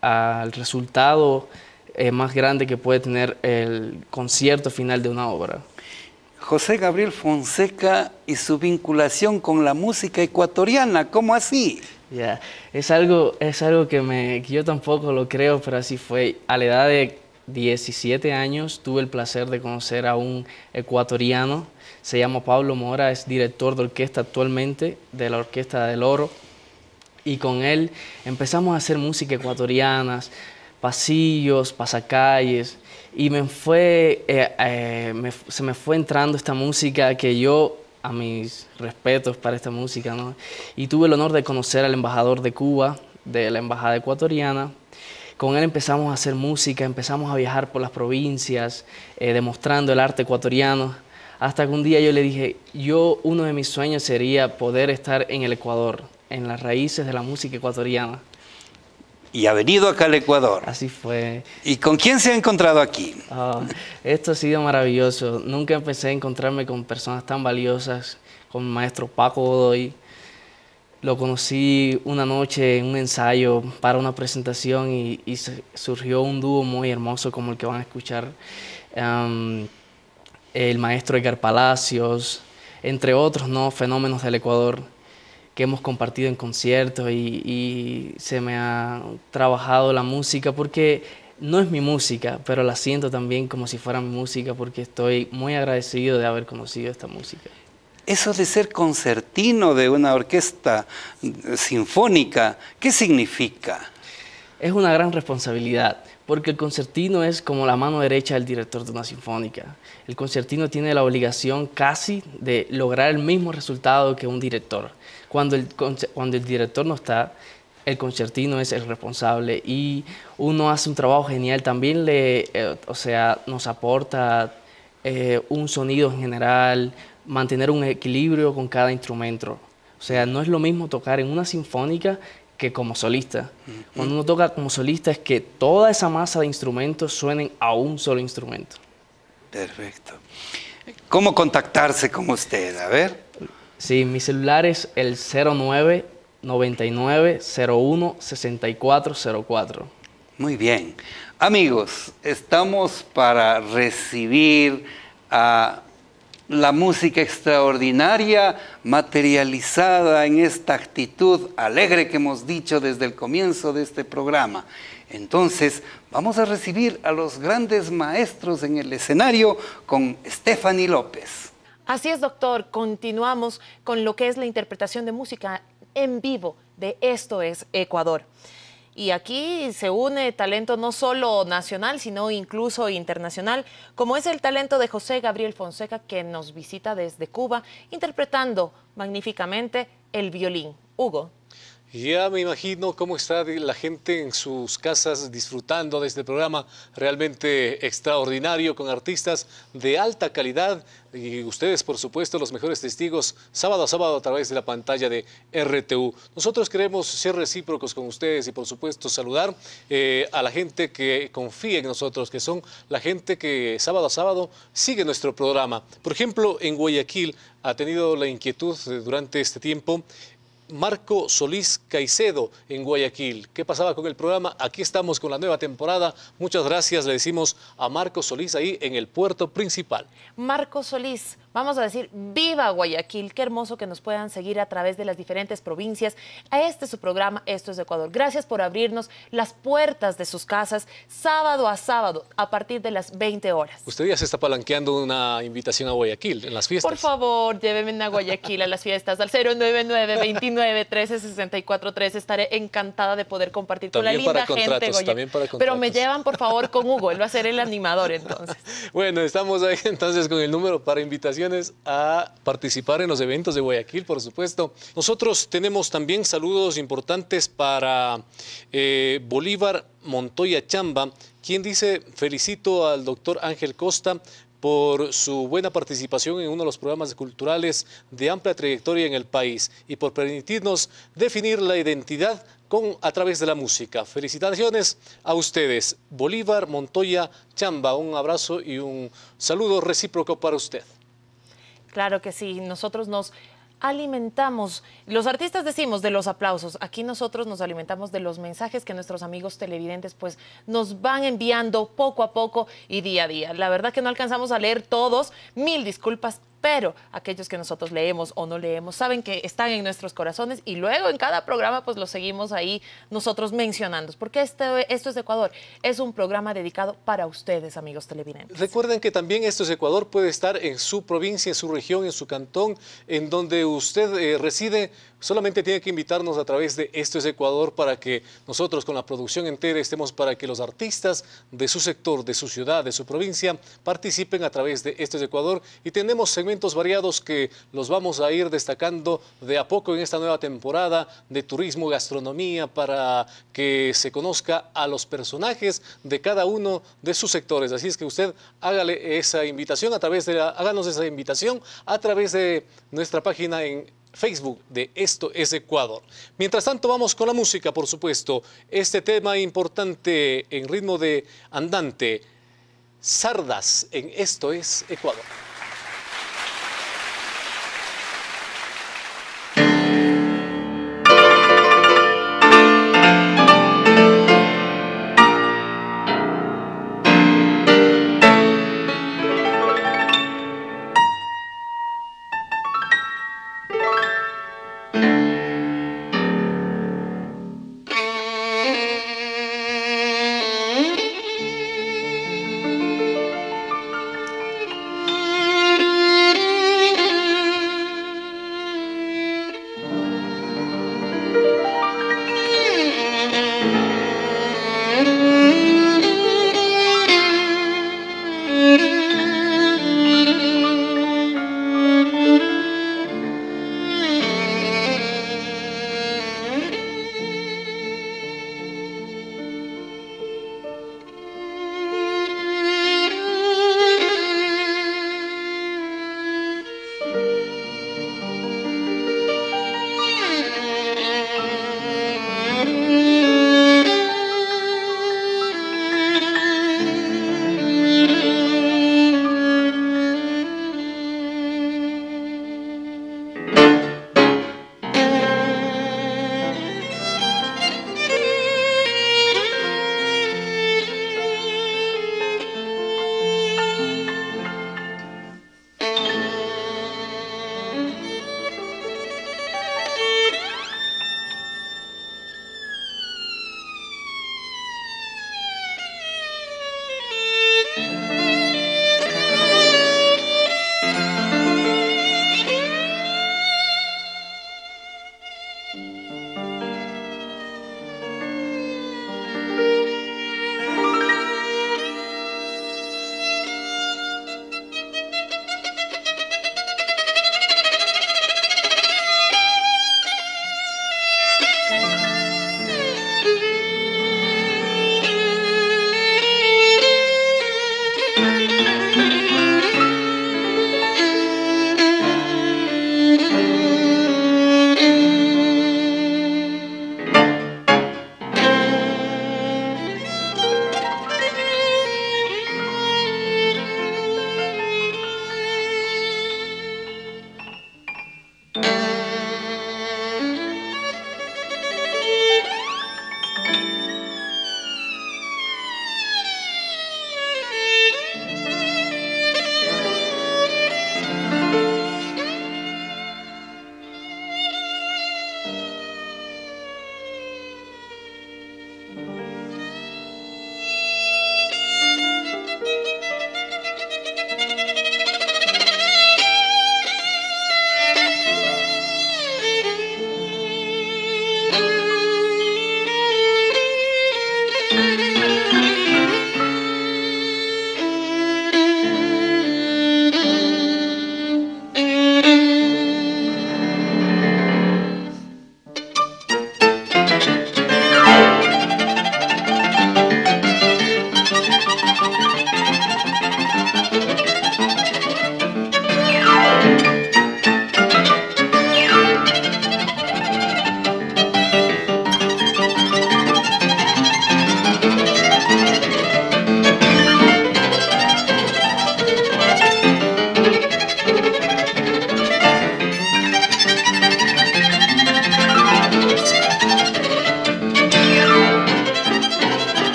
al resultado eh, más grande que puede tener el concierto final de una obra. José Gabriel Fonseca y su vinculación con la música ecuatoriana, ¿cómo así? Ya, es algo, es algo que, me, yo tampoco lo creo, pero así fue. A la edad de 17 años tuve el placer de conocer a un ecuatoriano, se llama Pablo Mora, es director de orquesta actualmente de la Orquesta del Oro, y con él empezamos a hacer música ecuatoriana, pasillos, pasacalles, y me fue, eh, eh, se me fue entrando esta música que yo, a mis respetos para esta música, ¿no? y tuve el honor de conocer al embajador de Cuba, de la embajada ecuatoriana, con él empezamos a hacer música, empezamos a viajar por las provincias, eh, demostrando el arte ecuatoriano, hasta que un día yo le dije, yo uno de mis sueños sería poder estar en el Ecuador, en las raíces de la música ecuatoriana. Y ha venido acá al Ecuador. Así fue. ¿Y con quién se ha encontrado aquí? Ah, esto ha sido maravilloso. Nunca empecé a encontrarme con personas tan valiosas, con el maestro Paco Godoy. Lo conocí una noche en un ensayo para una presentación y, surgió un dúo muy hermoso como el que van a escuchar. El maestro Edgar Palacios, entre otros ¿no? fenómenos del Ecuador que hemos compartido en conciertos y, y se me ha trabajado la música porque no es mi música, pero la siento también como si fuera mi música porque estoy muy agradecido de haber conocido esta música. Eso de ser concertino de una orquesta eh, sinfónica, ¿qué significa? Es una gran responsabilidad, porque el concertino es como la mano derecha del director de una sinfónica. El concertino tiene la obligación casi de lograr el mismo resultado que un director. Cuando el, cuando el director no está, el concertino es el responsable y uno hace un trabajo genial. También le, eh, o sea, nos aporta eh, un sonido en general, mantener un equilibrio con cada instrumento. O sea, no es lo mismo tocar en una sinfónica que como solista. Cuando uno toca como solista es que toda esa masa de instrumentos suenen a un solo instrumento. Perfecto. ¿Cómo contactarse con usted? A ver. Sí, mi celular es el 09 99 01 6404. Muy bien. Amigos, estamos para recibir a la música extraordinaria materializada en esta actitud alegre que hemos dicho desde el comienzo de este programa. Entonces, vamos a recibir a los grandes maestros en el escenario con Stephanie López. Así es, doctor. Continuamos con lo que es la interpretación de música en vivo de Esto es Ecuador. Y aquí se une talento no solo nacional, sino incluso internacional, como es el talento de José Gabriel Fonseca, que nos visita desde Cuba, interpretando magníficamente el violín. Hugo. Ya me imagino cómo está la gente en sus casas disfrutando de este programa realmente extraordinario con artistas de alta calidad y ustedes, por supuesto, los mejores testigos sábado a sábado a través de la pantalla de RTU. Nosotros queremos ser recíprocos con ustedes y, por supuesto, saludar eh, a la gente que confía en nosotros, que son la gente que sábado a sábado sigue nuestro programa. Por ejemplo, en Guayaquil ha tenido la inquietud durante este tiempo Marco Solís Caicedo en Guayaquil. ¿Qué pasaba con el programa? Aquí estamos con la nueva temporada. Muchas gracias, le decimos a Marco Solís ahí en el puerto principal. Marco Solís, vamos a decir, viva Guayaquil. Qué hermoso que nos puedan seguir a través de las diferentes provincias. A este es su programa, esto es Ecuador. Gracias por abrirnos las puertas de sus casas sábado a sábado a partir de las 20 horas. Usted ya se está palanqueando una invitación a Guayaquil en las fiestas. Por favor, llévenme a Guayaquil a las fiestas al 099 29 13 64 3 Estaré encantada de poder compartir con la linda gente. Pero me llevan, por favor, con Hugo. Él va a ser el animador entonces. bueno, estamos ahí entonces con el número para invitaciones a participar en los eventos de Guayaquil, por supuesto. Nosotros tenemos también saludos importantes para eh, Bolívar Montoya Chamba, quien dice, felicito al doctor Ángel Costa por su buena participación en uno de los programas culturales de amplia trayectoria en el país y por permitirnos definir la identidad con, a través de la música. Felicitaciones a ustedes. Bolívar Montoya Chamba, un abrazo y un saludo recíproco para usted. Claro que sí, nosotros nos alimentamos, los artistas decimos de los aplausos, aquí nosotros nos alimentamos de los mensajes que nuestros amigos televidentes pues nos van enviando poco a poco y día a día. La verdad que no alcanzamos a leer todos, mil disculpas, pero aquellos que nosotros leemos o no leemos saben que están en nuestros corazones y luego en cada programa pues los seguimos ahí nosotros mencionando, porque este, esto es Ecuador, es un programa dedicado para ustedes, amigos televidentes. Recuerden que también esto es Ecuador puede estar en su provincia, en su región, en su cantón, en donde usted eh, reside, solamente tiene que invitarnos a través de Esto es Ecuador para que nosotros con la producción entera estemos para que los artistas de su sector, de su ciudad, de su provincia participen a través de Esto es Ecuador y tenemos segmentos variados que los vamos a ir destacando de a poco en esta nueva temporada de turismo, gastronomía, para que se conozca a los personajes de cada uno de sus sectores. Así es que usted hágale esa invitación a través de háganos esa invitación a través de nuestra página en Facebook de Esto es Ecuador. Mientras tanto vamos con la música, por supuesto. Este tema importante en ritmo de andante, Sardas en Esto es Ecuador.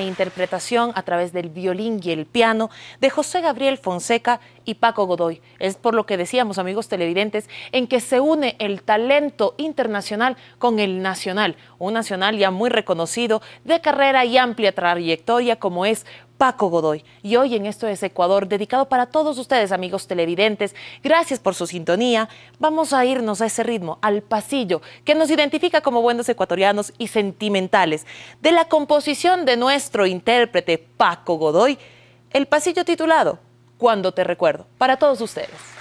Interpretación a través del violín y el piano de José Gabriel Fonseca y Paco Godoy. Es por lo que decíamos, amigos televidentes, en que se une el talento internacional con el nacional, un nacional ya muy reconocido, de carrera y amplia trayectoria como es Paco Godoy. Y hoy en Esto es Ecuador, dedicado para todos ustedes, amigos televidentes, gracias por su sintonía. Vamos a irnos a ese ritmo, al pasillo, que nos identifica como buenos ecuatorianos y sentimentales. De la composición de nuestro intérprete Paco Godoy, el pasillo titulado Cuando te recuerdo, para todos ustedes.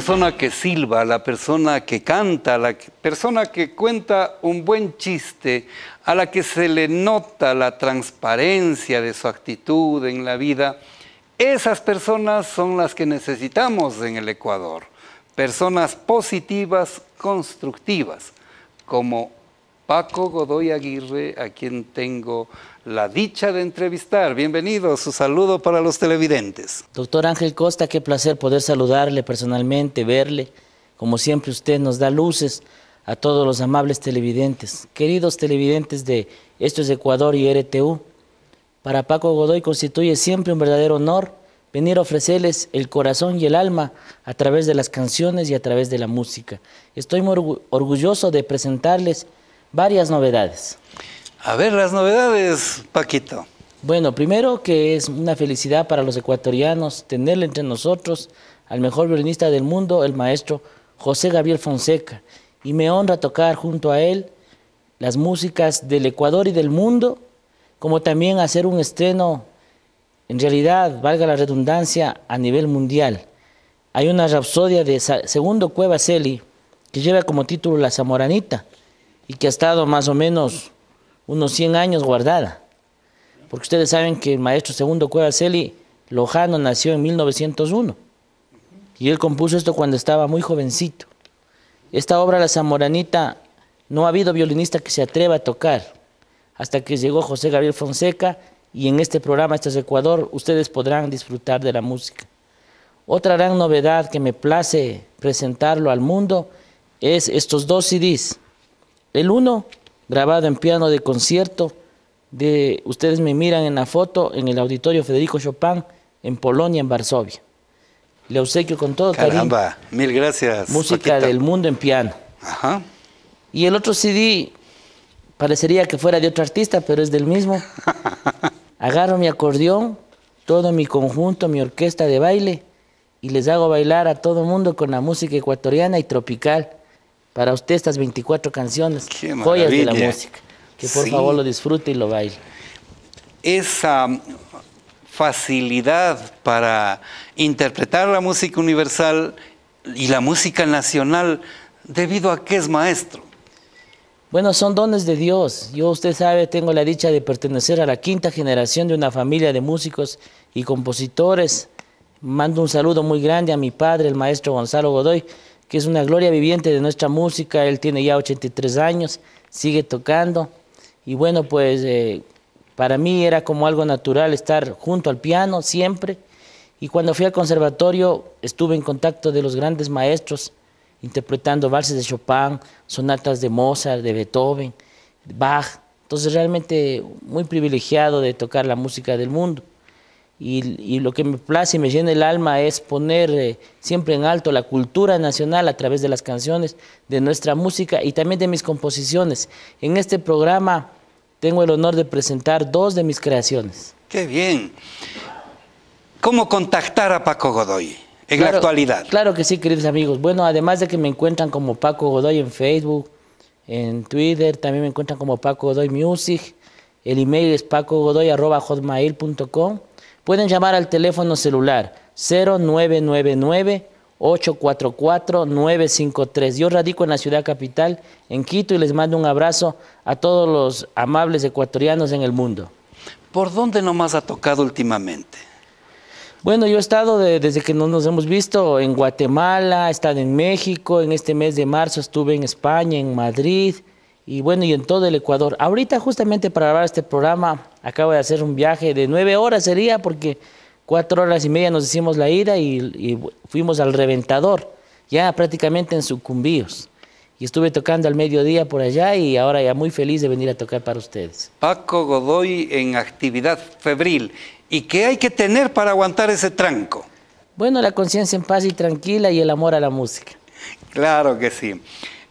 Persona que silba, la persona que canta, la persona que cuenta un buen chiste, a la que se le nota la transparencia de su actitud en la vida, esas personas son las que necesitamos en el Ecuador. Personas positivas, constructivas, como Paco Godoy Aguirre, a quien tengo la dicha de entrevistar. Bienvenido, su saludo para los televidentes. Doctor Ángel Costa, qué placer poder saludarle personalmente, verle. Como siempre usted nos da luces a todos los amables televidentes. Queridos televidentes de Esto es Ecuador y RTU, para Paco Godoy constituye siempre un verdadero honor venir a ofrecerles el corazón y el alma a través de las canciones y a través de la música. Estoy muy orgu- orgulloso de presentarles varias novedades. A ver las novedades, Paquito. Bueno, primero que es una felicidad para los ecuatorianos tenerle entre nosotros al mejor violinista del mundo, el maestro José Gabriel Fonseca. Y me honra tocar junto a él las músicas del Ecuador y del mundo, como también hacer un estreno, en realidad, valga la redundancia, a nivel mundial. Hay una rapsodia de Segundo Cueva Celi que lleva como título La Zamoranita y que ha estado más o menos unos 100 años guardada. Porque ustedes saben que el maestro Segundo Cueva Celi Lojano nació en 1901 y él compuso esto cuando estaba muy jovencito. Esta obra, La Zamoranita, no ha habido violinista que se atreva a tocar hasta que llegó José Gabriel Fonseca y en este programa, Este es Ecuador, ustedes podrán disfrutar de la música. Otra gran novedad que me place presentarlo al mundo es estos dos CDs. El uno, grabado en piano de concierto, de, ustedes me miran en la foto, en el Auditorio Federico Chopin, en Polonia, en Varsovia. Le obsequio con todo Caramba, mil gracias. Música del mundo en piano. Ajá. Y el otro CD parecería que fuera de otro artista, pero es del mismo. Agarro mi acordeón, todo mi conjunto, mi orquesta de baile, y les hago bailar a todo mundo con la música ecuatoriana y tropical. Para usted estas 24 canciones, joyas de la música. Que por favor lo disfrute y lo baile. Esa facilidad para interpretar la música universal y la música nacional debido a que es maestro. Bueno, son dones de Dios. Yo, usted sabe, tengo la dicha de pertenecer a la quinta generación de una familia de músicos y compositores. Mando un saludo muy grande a mi padre, el maestro Gonzalo Godoy, que es una gloria viviente de nuestra música. Él tiene ya 83 años, sigue tocando. Y bueno, pues eh, para mí era como algo natural estar junto al piano siempre. Y cuando fui al conservatorio estuve en contacto de los grandes maestros, interpretando valses de Chopin, sonatas de Mozart, de Beethoven, Bach. Entonces realmente muy privilegiado de tocar la música del mundo. Y, lo que me place y me llena el alma es poner eh, siempre en alto la cultura nacional a través de las canciones, de nuestra música y también de mis composiciones. En este programa tengo el honor de presentar dos de mis creaciones. ¡Qué bien! ¿Cómo contactar a Paco Godoy en la actualidad? Claro que sí, queridos amigos. Bueno, además de que me encuentran como Paco Godoy en Facebook, en Twitter, también me encuentran como Paco Godoy Music. El email es pacogodoy.com. Pueden llamar al teléfono celular 0999 844-953. Yo radico en la ciudad capital, en Quito, y les mando un abrazo a todos los amables ecuatorianos en el mundo. ¿Por dónde nomás ha tocado últimamente? Bueno, yo he estado desde que nos hemos visto en Guatemala, he estado en México, en este mes de marzo estuve en España, en Madrid y bueno, y en todo el Ecuador. Ahorita justamente para grabar este programa acabo de hacer un viaje de nueve horas sería porque cuatro horas y media nos hicimos la ida y, fuimos al reventador, ya prácticamente en sucumbíos. Y estuve tocando al mediodía por allá y ahora ya muy feliz de venir a tocar para ustedes. Paco Godoy en actividad febril. ¿Y qué hay que tener para aguantar ese tranco? Bueno, la conciencia en paz y tranquila y el amor a la música. Claro que sí.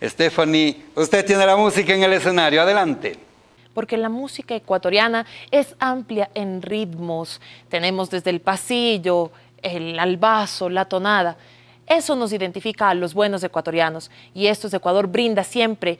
Stephanie, usted tiene la música en el escenario. Adelante porque la música ecuatoriana es amplia en ritmos. Tenemos desde el pasillo, el albazo, la tonada. Eso nos identifica a los buenos ecuatorianos y esto es Ecuador brinda siempre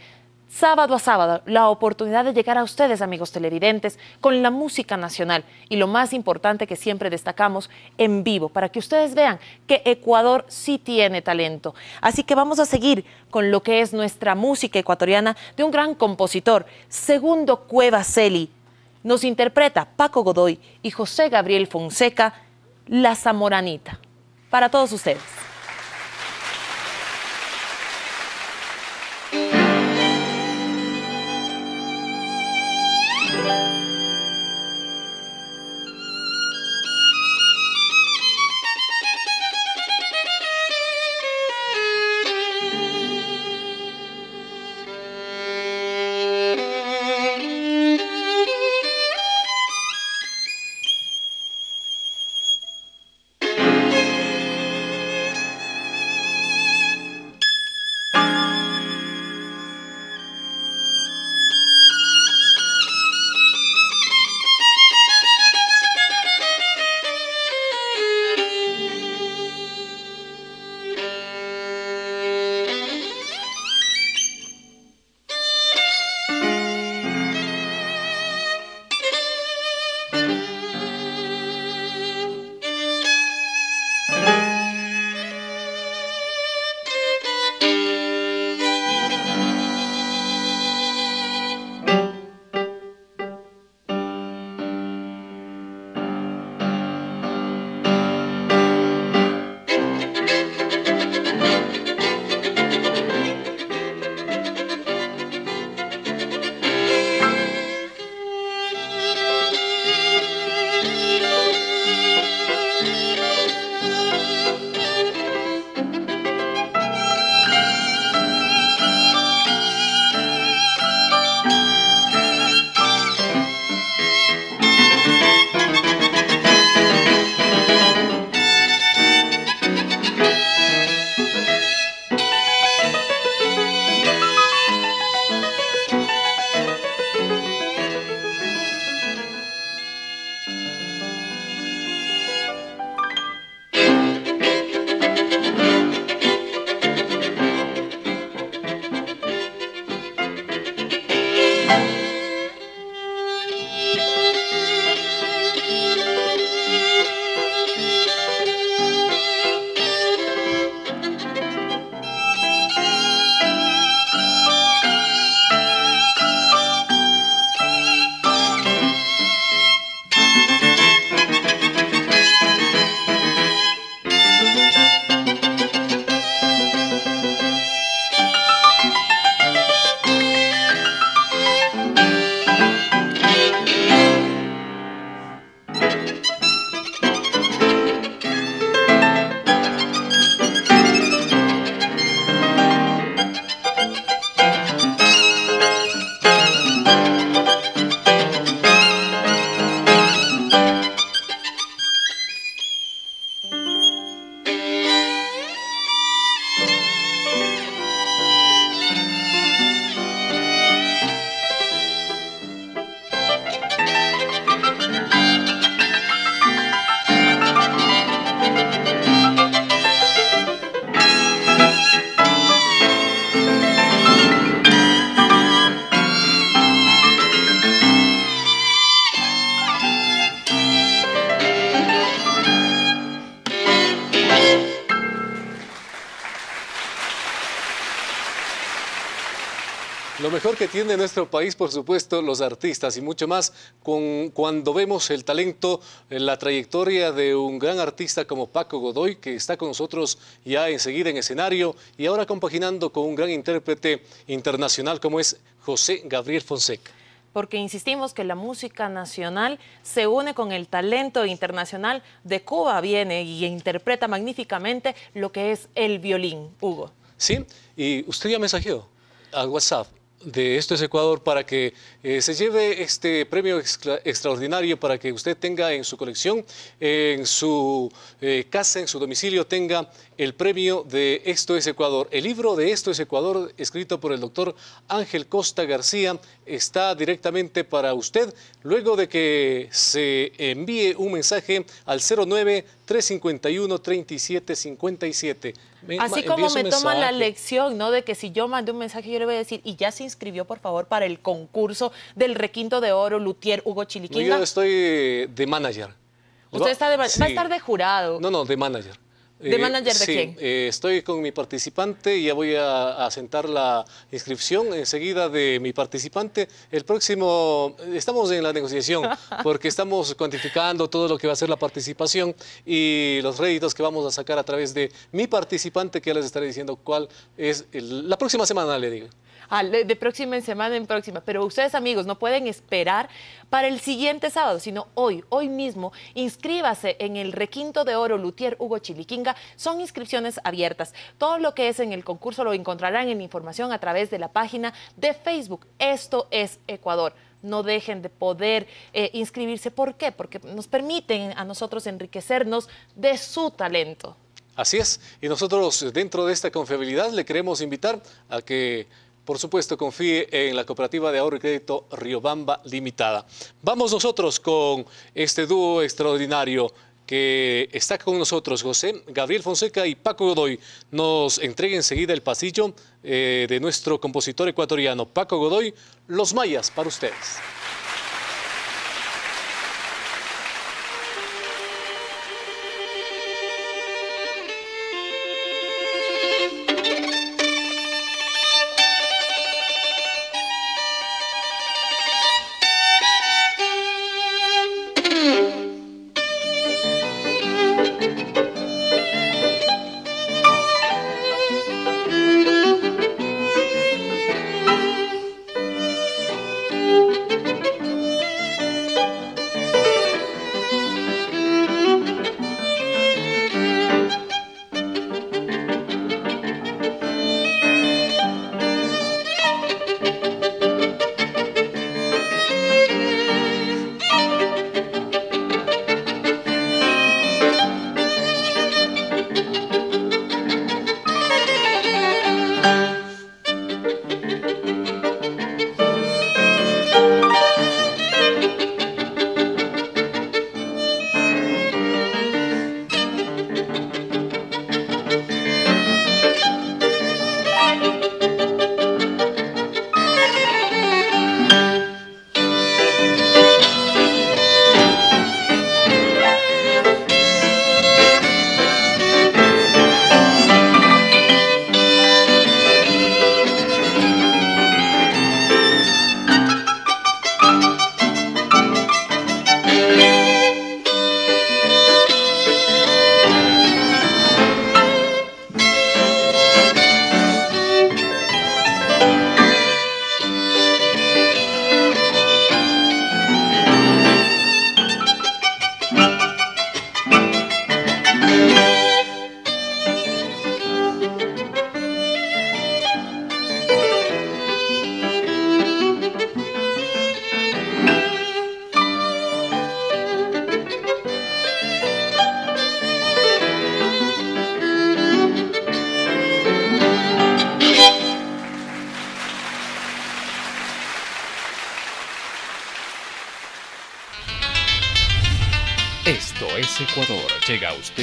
sábado a sábado la oportunidad de llegar a ustedes, amigos televidentes, con la música nacional y lo más importante que siempre destacamos, en vivo, para que ustedes vean que Ecuador sí tiene talento. Así que vamos a seguir con lo que es nuestra música ecuatoriana de un gran compositor, Segundo Cueva Celi. Nos interpreta Paco Godoy y José Gabriel Fonseca, La Zamoranita. Para todos ustedes. Tiene nuestro país, por supuesto, los artistas y mucho más con, cuando vemos el talento, la trayectoria de un gran artista como Paco Godoy, que está con nosotros ya enseguida en escenario y ahora compaginando con un gran intérprete internacional como es José Gabriel Fonseca porque insistimos que la música nacional se une con el talento internacional de Cuba, viene y interpreta magníficamente lo que es el violín, Hugo. Sí, y usted ya mensajeó al WhatsApp de Esto es Ecuador para que eh, se lleve este premio extraordinario para que usted tenga en su colección, en su eh, casa, en su domicilio, tenga el premio de Esto es Ecuador. El libro de Esto es Ecuador, escrito por el doctor Ángel Costa García, está directamente para usted luego de que se envíe un mensaje al 09 351 3757. Así como me toman la lección, ¿no? De que si yo mando un mensaje, yo le voy a decir, y ya se inscribió, por favor, para el concurso del requinto de oro Lutier Hugo Chiliquinga. yo estoy de manager. Usted está de, va a estar de jurado. No, no, de manager. ¿De eh, manager de quién? Eh, estoy con mi participante y ya voy a, a, sentar la inscripción enseguida de mi participante. El próximo, estamos en la negociación porque estamos cuantificando todo lo que va a ser la participación y los réditos que vamos a sacar a través de mi participante que ya les estaré diciendo cuál es la próxima semana, le digo de próxima en semana en próxima. Pero ustedes, amigos, no pueden esperar para el siguiente sábado, sino hoy, hoy mismo, inscríbase en el Requinto de Oro Lutier Hugo Chiliquinga. Son inscripciones abiertas. Todo lo que es en el concurso lo encontrarán en información a través de la página de Facebook. Esto es Ecuador no dejen de poder eh, inscribirse. ¿Por qué? Porque nos permiten a nosotros enriquecernos de su talento. Así es, y nosotros dentro de esta confiabilidad le queremos invitar a que por supuesto, confíe en la Cooperativa de Ahorro y Crédito Riobamba Limitada. Vamos nosotros con este dúo extraordinario que está con nosotros, José Gabriel Fonseca y Paco Godoy. Nos entrega enseguida el pasillo eh, de nuestro compositor ecuatoriano, Paco Godoy, Los Mayas, para ustedes.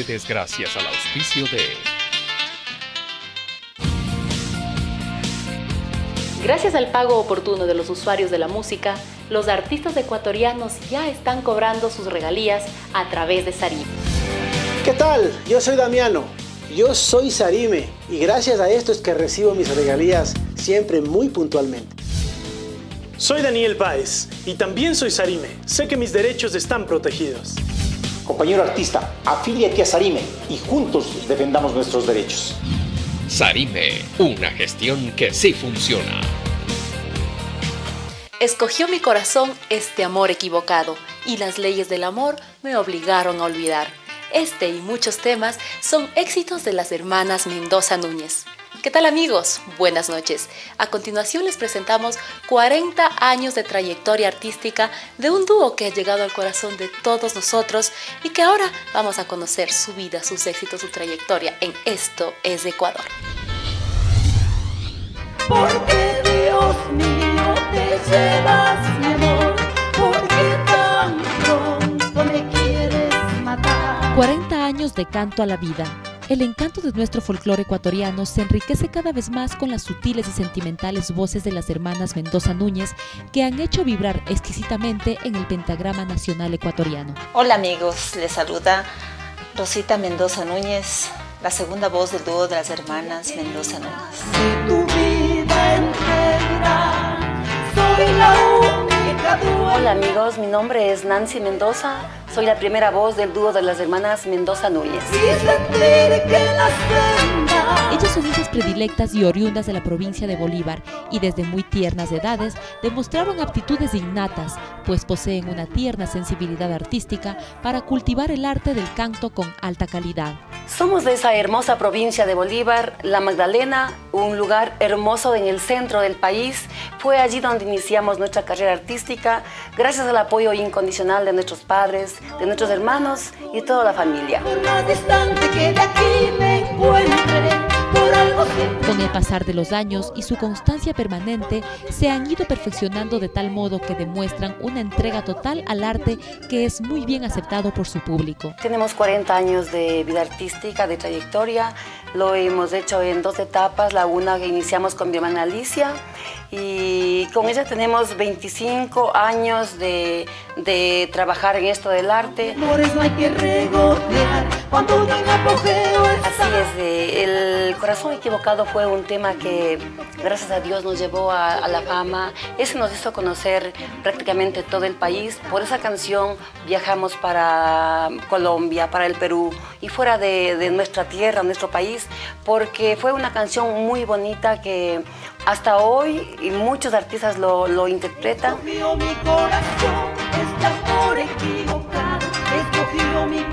Ustedes gracias al auspicio de... Gracias al pago oportuno de los usuarios de la música, los artistas ecuatorianos ya están cobrando sus regalías a través de Sarime. ¿Qué tal? Yo soy Damiano. Yo soy Sarime y gracias a esto es que recibo mis regalías siempre muy puntualmente. Soy Daniel Páez y también soy Sarime. Sé que mis derechos están protegidos. Compañero artista, afíliate a Sarime y juntos defendamos nuestros derechos. Sarime, una gestión que sí funciona. Escogió mi corazón este amor equivocado y las leyes del amor me obligaron a olvidar. Este y muchos temas son éxitos de las hermanas Mendoza Núñez. ¿Qué tal amigos? Buenas noches. A continuación les presentamos 40 años de trayectoria artística de un dúo que ha llegado al corazón de todos nosotros y que ahora vamos a conocer su vida, sus éxitos, su trayectoria en Esto es Ecuador. Porque Dios mío te llevas mi amor, porque tan pronto me quieres matar. 40 años de canto a la vida el encanto de nuestro folclore ecuatoriano se enriquece cada vez más con las sutiles y sentimentales voces de las hermanas Mendoza Núñez que han hecho vibrar exquisitamente en el pentagrama nacional ecuatoriano. Hola amigos, les saluda Rosita Mendoza Núñez, la segunda voz del dúo de las hermanas Mendoza Núñez. Hola amigos, mi nombre es Nancy Mendoza, soy la primera voz del dúo de las hermanas Mendoza Núñez. Ellas son hijas predilectas y oriundas de la provincia de Bolívar y desde muy tiernas edades demostraron aptitudes innatas, pues poseen una tierna sensibilidad artística para cultivar el arte del canto con alta calidad. Somos de esa hermosa provincia de Bolívar, La Magdalena, un lugar hermoso en el centro del país. Fue allí donde iniciamos nuestra carrera artística, gracias al apoyo incondicional de nuestros padres, de nuestros hermanos y toda la familia. Con el pasar de los años y su constancia permanente, se han ido perfeccionando de tal modo que demuestran una entrega total al arte que es muy bien aceptado por su público. Tenemos 40 años de vida artística, de trayectoria. Lo hemos hecho en dos etapas. La una que iniciamos con mi hermana Alicia y con ella tenemos 25 años de, de trabajar en esto del arte. Así es, el corazón equivocado fue un tema que gracias a Dios nos llevó a, la fama. Ese nos hizo conocer prácticamente todo el país. Por esa canción viajamos para Colombia, para el Perú y fuera de, nuestra tierra, nuestro país, porque fue una canción muy bonita que hasta hoy muchos artistas lo, lo interpretan.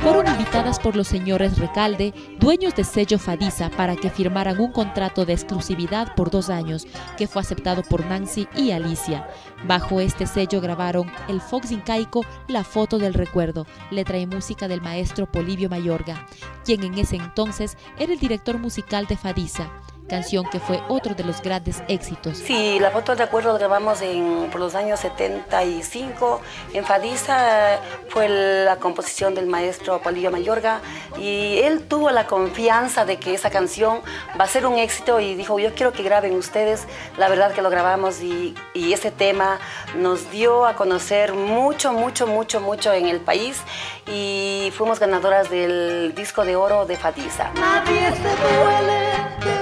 Fueron invitadas por los señores Recalde, dueños de sello Fadisa, para que firmaran un contrato de exclusividad por dos años, que fue aceptado por Nancy y Alicia. Bajo este sello grabaron el Fox Incaico La Foto del Recuerdo, letra y música del maestro Polibio Mayorga, quien en ese entonces era el director musical de Fadisa canción que fue otro de los grandes éxitos. Sí, la foto de acuerdo grabamos en, por los años 75. En Fadisa fue la composición del maestro Polillo Mayorga y él tuvo la confianza de que esa canción va a ser un éxito y dijo, yo quiero que graben ustedes. La verdad que lo grabamos y, y ese tema nos dio a conocer mucho, mucho, mucho, mucho en el país y fuimos ganadoras del disco de oro de Fadisa. Nadie se duele,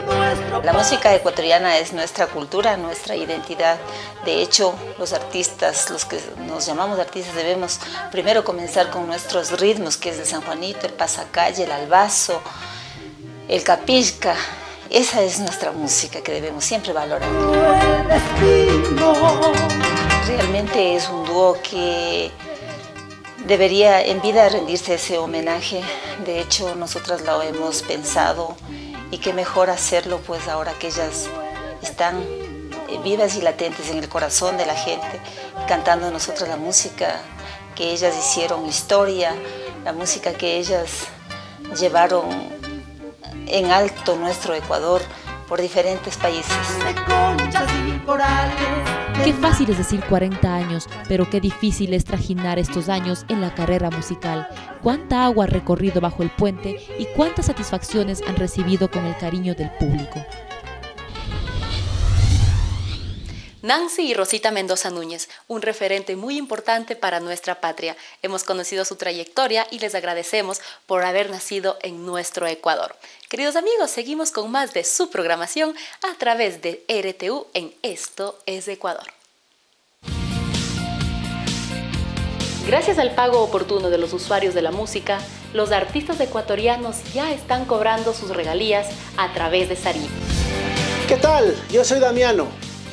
la música ecuatoriana es nuestra cultura, nuestra identidad. De hecho, los artistas, los que nos llamamos artistas, debemos primero comenzar con nuestros ritmos, que es el San Juanito, el pasacalle, el albazo, el capisca. Esa es nuestra música que debemos siempre valorar. Realmente es un dúo que debería en vida rendirse ese homenaje. De hecho, nosotras lo hemos pensado y qué mejor hacerlo pues ahora que ellas están eh, vivas y latentes en el corazón de la gente, cantando nosotros la música que ellas hicieron historia, la música que ellas llevaron en alto nuestro Ecuador por diferentes países. Qué fácil es decir 40 años, pero qué difícil es trajinar estos años en la carrera musical. Cuánta agua ha recorrido bajo el puente y cuántas satisfacciones han recibido con el cariño del público. Nancy y Rosita Mendoza Núñez, un referente muy importante para nuestra patria. Hemos conocido su trayectoria y les agradecemos por haber nacido en nuestro Ecuador. Queridos amigos, seguimos con más de su programación a través de RTU en Esto es Ecuador. Gracias al pago oportuno de los usuarios de la música, los artistas ecuatorianos ya están cobrando sus regalías a través de Sarime. ¿Qué tal? Yo soy Damiano.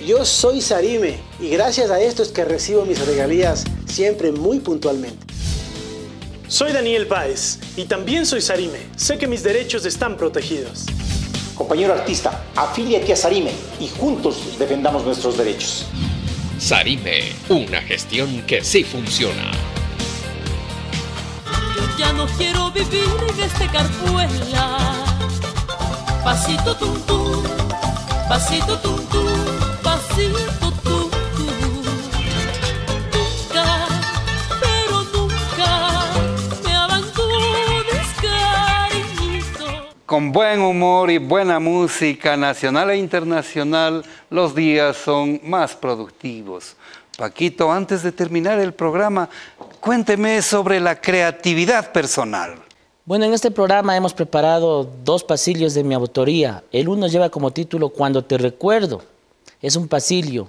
Yo soy Sarime y gracias a esto es que recibo mis regalías siempre muy puntualmente. Soy Daniel Páez y también soy Sarime. Sé que mis derechos están protegidos. Compañero artista, afíliate a Sarime y juntos defendamos nuestros derechos. Sarime, una gestión que sí funciona. Yo ya no quiero vivir en este carpuela. Pasito tum tum, pasito tum tum, pasito Con buen humor y buena música nacional e internacional, los días son más productivos. Paquito, antes de terminar el programa, cuénteme sobre la creatividad personal. Bueno, en este programa hemos preparado dos pasillos de mi autoría. El uno lleva como título Cuando te recuerdo. Es un pasillo.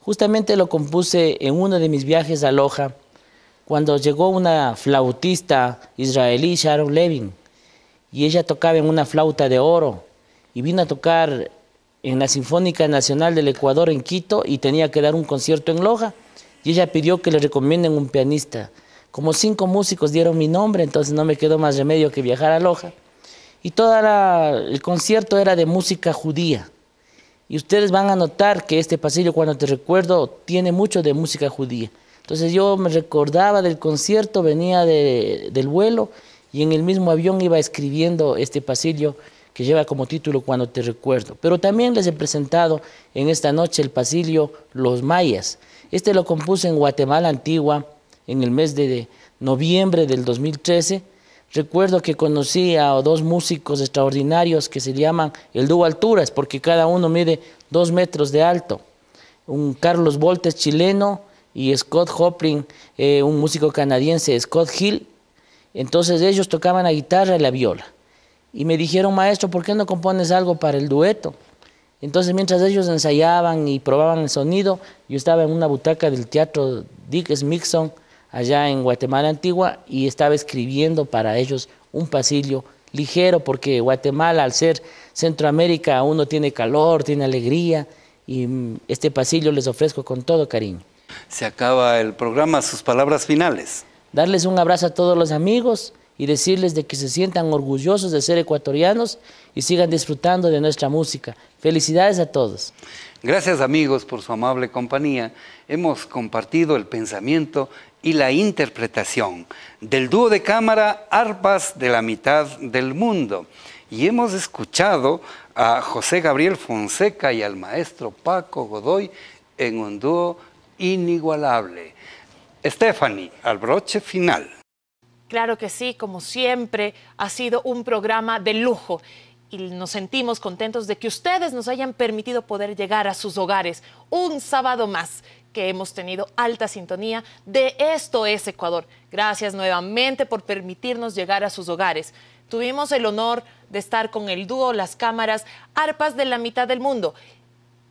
Justamente lo compuse en uno de mis viajes a Loja, cuando llegó una flautista israelí, Sharon Levin, y ella tocaba en una flauta de oro, y vino a tocar en la Sinfónica Nacional del Ecuador en Quito y tenía que dar un concierto en Loja, y ella pidió que le recomienden un pianista. Como cinco músicos dieron mi nombre, entonces no me quedó más remedio que viajar a Loja. Y todo el concierto era de música judía. Y ustedes van a notar que este pasillo, cuando te recuerdo, tiene mucho de música judía. Entonces yo me recordaba del concierto, venía de- del vuelo y en el mismo avión iba escribiendo este pasillo que lleva como título Cuando te recuerdo. Pero también les he presentado en esta noche el pasillo Los Mayas. Este lo compuse en Guatemala Antigua en el mes de noviembre del 2013. Recuerdo que conocí a dos músicos extraordinarios que se llaman el dúo Alturas, porque cada uno mide dos metros de alto. Un Carlos Voltes chileno y Scott Hopling, eh, un músico canadiense, Scott Hill. Entonces ellos tocaban la guitarra y la viola. Y me dijeron, maestro, ¿por qué no compones algo para el dueto? Entonces mientras ellos ensayaban y probaban el sonido, yo estaba en una butaca del teatro Dick Smithson, allá en Guatemala Antigua, y estaba escribiendo para ellos un pasillo ligero, porque Guatemala, al ser Centroamérica, uno tiene calor, tiene alegría, y mm, este pasillo les ofrezco con todo cariño. Se acaba el programa, sus palabras finales. Darles un abrazo a todos los amigos y decirles de que se sientan orgullosos de ser ecuatorianos y sigan disfrutando de nuestra música. Felicidades a todos. Gracias amigos por su amable compañía. Hemos compartido el pensamiento y la interpretación del dúo de cámara Arpas de la mitad del mundo. Y hemos escuchado a José Gabriel Fonseca y al maestro Paco Godoy en un dúo inigualable. Stephanie, al broche final. Claro que sí, como siempre, ha sido un programa de lujo y nos sentimos contentos de que ustedes nos hayan permitido poder llegar a sus hogares un sábado más que hemos tenido alta sintonía de Esto es Ecuador. Gracias nuevamente por permitirnos llegar a sus hogares. Tuvimos el honor de estar con el dúo Las Cámaras Arpas de la Mitad del Mundo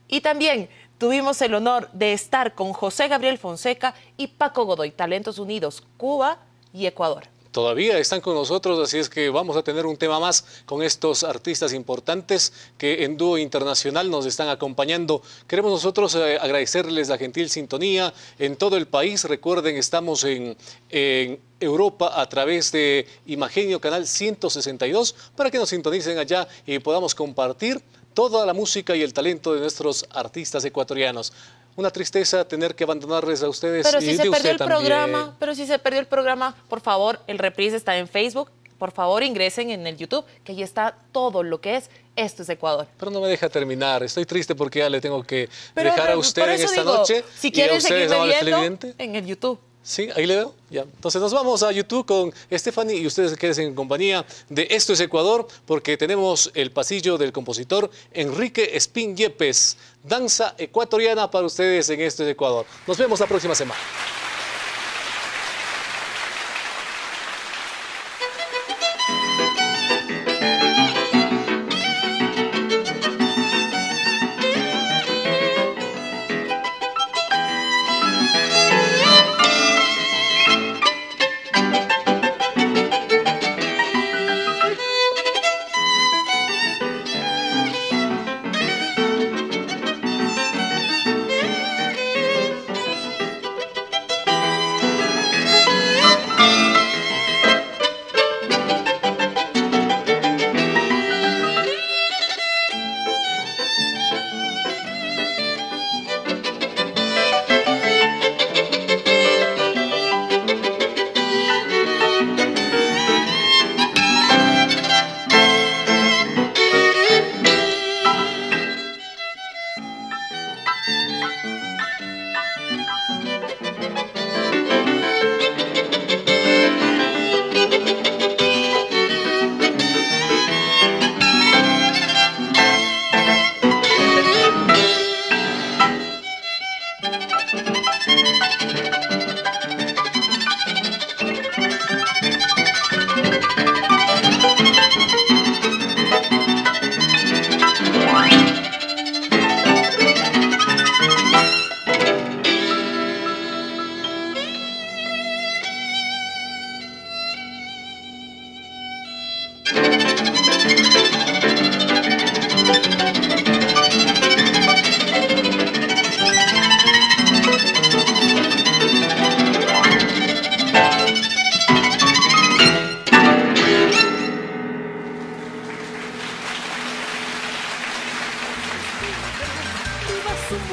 y también tuvimos el honor de estar con José Gabriel Fonseca y Paco Godoy, Talentos Unidos, Cuba y Ecuador. Todavía están con nosotros, así es que vamos a tener un tema más con estos artistas importantes que en dúo internacional nos están acompañando. Queremos nosotros eh, agradecerles la gentil sintonía en todo el país. Recuerden, estamos en, en Europa a través de Imagenio Canal 162 para que nos sintonicen allá y podamos compartir toda la música y el talento de nuestros artistas ecuatorianos. Una tristeza tener que abandonarles a ustedes Pero y si se perdió el también. programa, pero si se perdió el programa, por favor, el reprise está en Facebook. Por favor, ingresen en el YouTube, que ahí está todo lo que es Esto es Ecuador. Pero no me deja terminar. Estoy triste porque ya le tengo que Pero dejar a por usted en eso esta digo, noche. Si quieren ustedes, seguirme viendo, en el YouTube. Sí, ahí le veo. Ya. Entonces nos vamos a YouTube con Stephanie y ustedes quédense en compañía de Esto es Ecuador porque tenemos el pasillo del compositor Enrique Espín Yepes. Danza ecuatoriana para ustedes en Esto es Ecuador. Nos vemos la próxima semana.